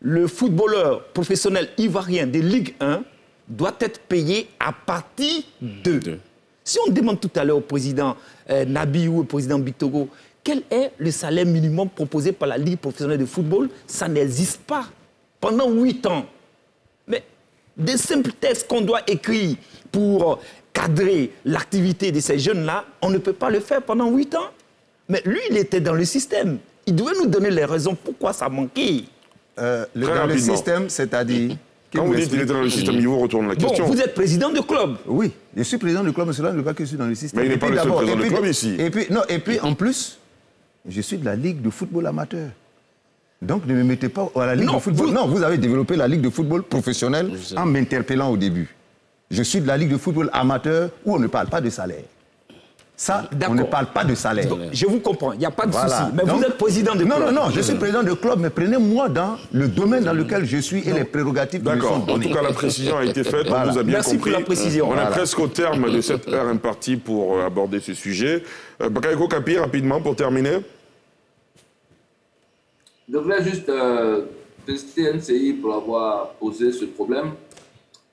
le footballeur professionnel ivoirien de Ligue 1 doit être payé à partir de. Si on demande tout à l'heure au président euh, Nabi ou au président Bictogo, quel est le salaire minimum proposé par la Ligue professionnelle de football? Ça n'existe pas. Pendant huit ans. Mais des simples textes qu'on doit écrire pour cadrer l'activité de ces jeunes-là, on ne peut pas le faire pendant huit ans. Mais lui, il était dans le système. Il devait nous donner les raisons pourquoi ça manquait. Euh, le, dans le système, c'est-à-dire... Quand vous dites qu'il était dans le système, il vous retourne la Bon, question. vous êtes président de club. Oui, je suis président du club, mais cela ne veut pas que je suis dans le système. Mais il n'est Et pas puis le seul d'abord- président et du club ici. Et puis, non, et puis en plus, je suis de la Ligue de football amateur. Donc ne me mettez pas à la Ligue Non, de football. vous- Non, vous avez développé la Ligue de football professionnelle en m'interpellant au début. Je suis de la Ligue de football amateur où on ne parle pas de salaire. Ça, on ne parle pas de salaire. Je vous comprends, il n'y a pas de Voilà. souci. Mais vous êtes président de Non, club. non, non, je suis président de club, mais prenez-moi dans le domaine dans lequel je suis et les prérogatives qui me sont D'accord. En données. tout cas, la précision a été faite. Voilà. On vous a bien Merci compris. pour la précision. On est presque au terme de cette heure impartie pour euh, aborder ce sujet. Euh, Bakayoko Kapi, rapidement, pour terminer. Je voudrais juste euh, féliciter NCI pour avoir posé ce problème.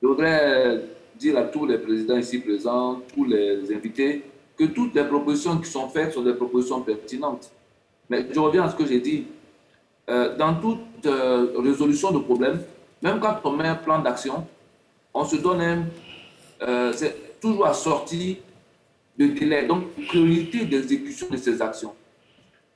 Je voudrais dire à tous les présidents ici présents, tous les invités, que toutes les propositions qui sont faites sont des propositions pertinentes. Mais je reviens à ce que j'ai dit. Euh, dans toute euh, résolution de problème, même quand on met un plan d'action, on se donne un. euh, c'est toujours assorti de délai, donc priorité d'exécution de ces actions.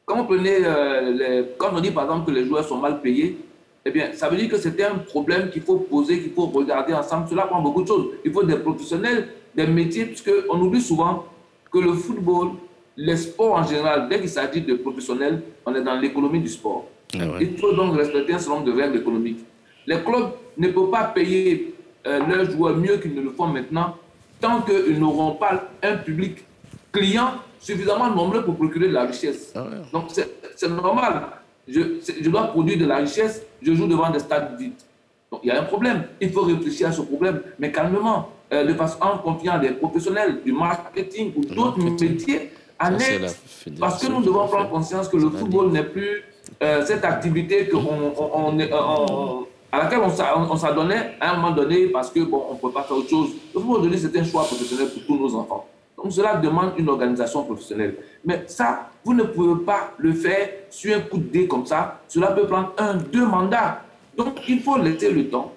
Quand on, dit par exemple que les joueurs sont mal payés, eh bien, ça veut dire que c'était un problème qu'il faut poser, qu'il faut regarder ensemble. Cela prend beaucoup de choses. Il faut des professionnels, des métiers, puisqu'on oublie souvent que le football, les sports en général, dès qu'il s'agit de professionnels, on est dans l'économie du sport. Ah ouais. Il faut donc respecter un certain nombre de règles économiques. Les clubs ne peuvent pas payer euh, leurs joueurs mieux qu'ils ne le font maintenant tant qu'ils n'auront pas un public client suffisamment nombreux pour procurer de la richesse. Ah ouais. Donc c'est normal. Je, je dois produire de la richesse, je joue devant des stades vides. Donc il y a un problème. Il faut réfléchir à ce problème, mais calmement, euh, de façon en confiant des professionnels du marketing ou d'autres métiers annexes. fédération Parce que nous devons prendre conscience que le football n'est plus euh, cette activité que on, on- on est- on- à laquelle on s'adonnait à un moment donné parce que bon, on ne peut pas faire autre chose. Le football aujourd'hui, c'est un choix professionnel pour tous nos enfants. Donc cela demande une organisation professionnelle. Mais ça, vous ne pouvez pas le faire sur un coup de dé comme ça. Cela peut prendre un, deux mandats. Donc il faut laisser le temps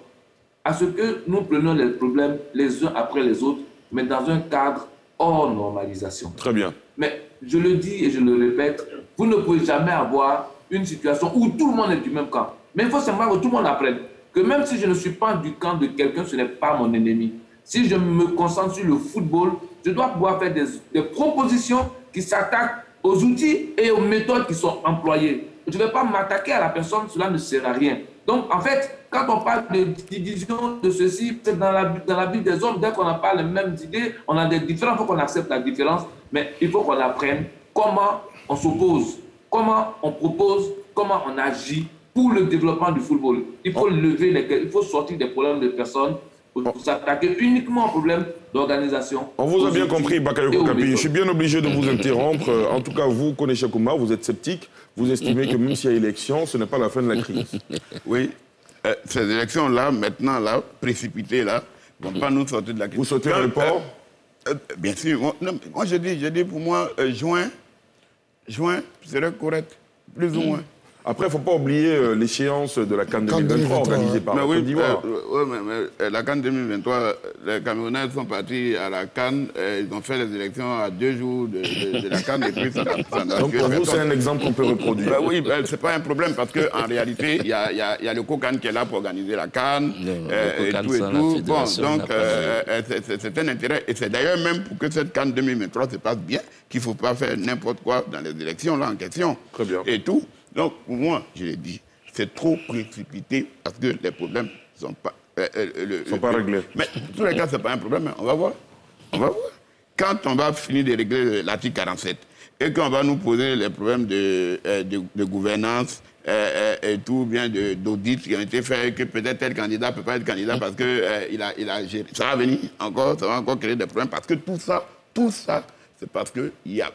à ce que nous prenions les problèmes les uns après les autres, mais dans un cadre hors normalisation. Très bien. Mais je le dis et je le répète, vous ne pouvez jamais avoir une situation où tout le monde est du même camp. Mais il faut simplement que tout le monde apprenne que même si je ne suis pas du camp de quelqu'un, ce n'est pas mon ennemi. Si je me concentre sur le football, je dois pouvoir faire des, des propositions qui s'attaquent aux outils et aux méthodes qui sont employées. Je ne vais pas m'attaquer à la personne, cela ne sert à rien. Donc, en fait, quand on parle de division de ceci, c'est dans la, dans la vie des hommes, dès qu'on n'a pas les mêmes idées, on a des différences, il faut qu'on accepte la différence, mais il faut qu'on apprenne comment on s'oppose, comment on propose, comment on agit pour le développement du football. Il faut lever les, il faut sortir des problèmes de personnes pour s'attaquer uniquement aux problèmes d'organisation. On vous a bien compris, Bakayoko Kapi. Je suis bien obligé de vous interrompre. En tout cas, vous, connaissez Kouma, vous êtes sceptique. Vous estimez que même s'il y a élection, ce n'est pas la fin de la crise. Oui, Euh, ces élections-là, maintenant, là, précipitées, là, ne vont pas nous sortir de la crise. Vous report euh, euh, Bien sûr. Moi, non, mais moi, je dis, je dis pour moi, euh, juin, juin serait correct, plus ou moins. Après, il ne faut pas oublier euh, l'échéance de la CAN 2023 2023, organisée par mais la oui, Côte d'Ivoire. euh, ouais, mais, mais, euh, la Cannes 2023, euh, les Camerounais sont partis à la Cannes, ils ont fait les élections à deux jours de, de- de la Cannes et puis ça n'a Donc pour vous, c'est un exemple qu'on peut reproduire. Ben oui, ben, c'est pas un problème parce qu'en réalité, il y a, y a- y a le COCAN qui est là pour organiser la Cannes euh, et COCAN tout et tout. Bon, donc euh, c'est un intérêt. Et c'est d'ailleurs même pour que cette Cannes 2023 se passe bien qu'il ne faut pas faire n'importe quoi dans les élections là en question. Très bien. Et tout. Donc pour moi, je l'ai dit, c'est trop précipité parce que les problèmes ne sont pas, euh, euh, le- Sont pas réglés. Mais dans tous les cas, ce n'est pas un problème. mais On va voir. On va voir. Quand on va finir de régler l'article 47 et qu'on va nous poser les problèmes de, euh, de, de gouvernance euh, euh, et tout, bien de- d'audit qui ont été faits, que peut-être tel candidat ne peut pas être candidat parce qu'il il a, il a géré. Ça va venir encore, ça va encore créer des problèmes parce que tout ça, tout ça, c'est parce que il y a,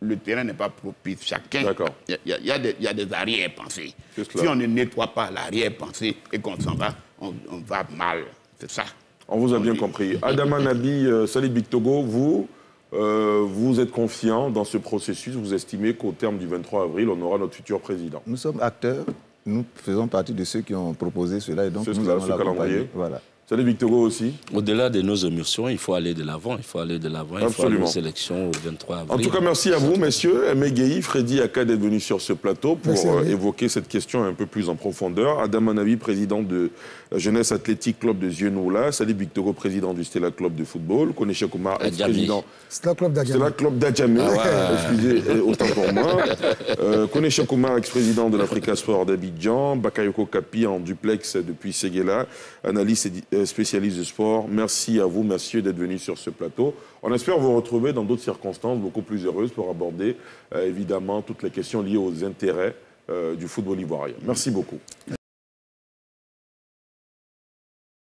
le terrain n'est pas propice. Chacun, D'accord. il y a- y, y des- arrière-pensées. Si on ne nettoie pas l'arrière-pensée et qu'on s'en va, on, on va mal. C'est ça. On vous a bien compris. Adama Nabi, euh, Salih Bictogo, vous, euh, vous êtes confiant dans ce processus Vous estimez qu'au terme du 23 avril, on aura notre futur président Nous sommes acteurs, nous faisons partie de ceux qui ont proposé cela et donc C'est nous allons ce l'accompagner. calendrier. Voilà. Salut Victor aussi. Au-delà de nos émotions, il faut aller de l'avant. Il faut aller de l'avant. Il faut aller Absolument. aux élections au 23 avril. En tout cas, merci à vous, messieurs. Aimé Gueye, Freddy Aka d'être venus sur ce plateau pour Merci euh, évoquer cette question un peu plus en profondeur. Adam Anavi, président de la Jeunesse Athlétique Club de Zienoula. Salut Victor, président du Stella Club de football. Konecha Kumar, Adjamé. ex-président C'est la club d'Agamé. Stella Club d'Adjamé. Excusez, euh, autant pour moi. Euh, Konecha ex-président de l'Africa Sport d'Abidjan. Bakayoko Kapi en duplex depuis Seguela. Analyste et spécialiste de sport. Merci à vous, messieurs, d'être venus sur ce plateau. On espère vous retrouver dans d'autres circonstances beaucoup plus heureuses pour aborder euh, évidemment toutes les questions liées aux intérêts euh, du football ivoirien. Merci beaucoup.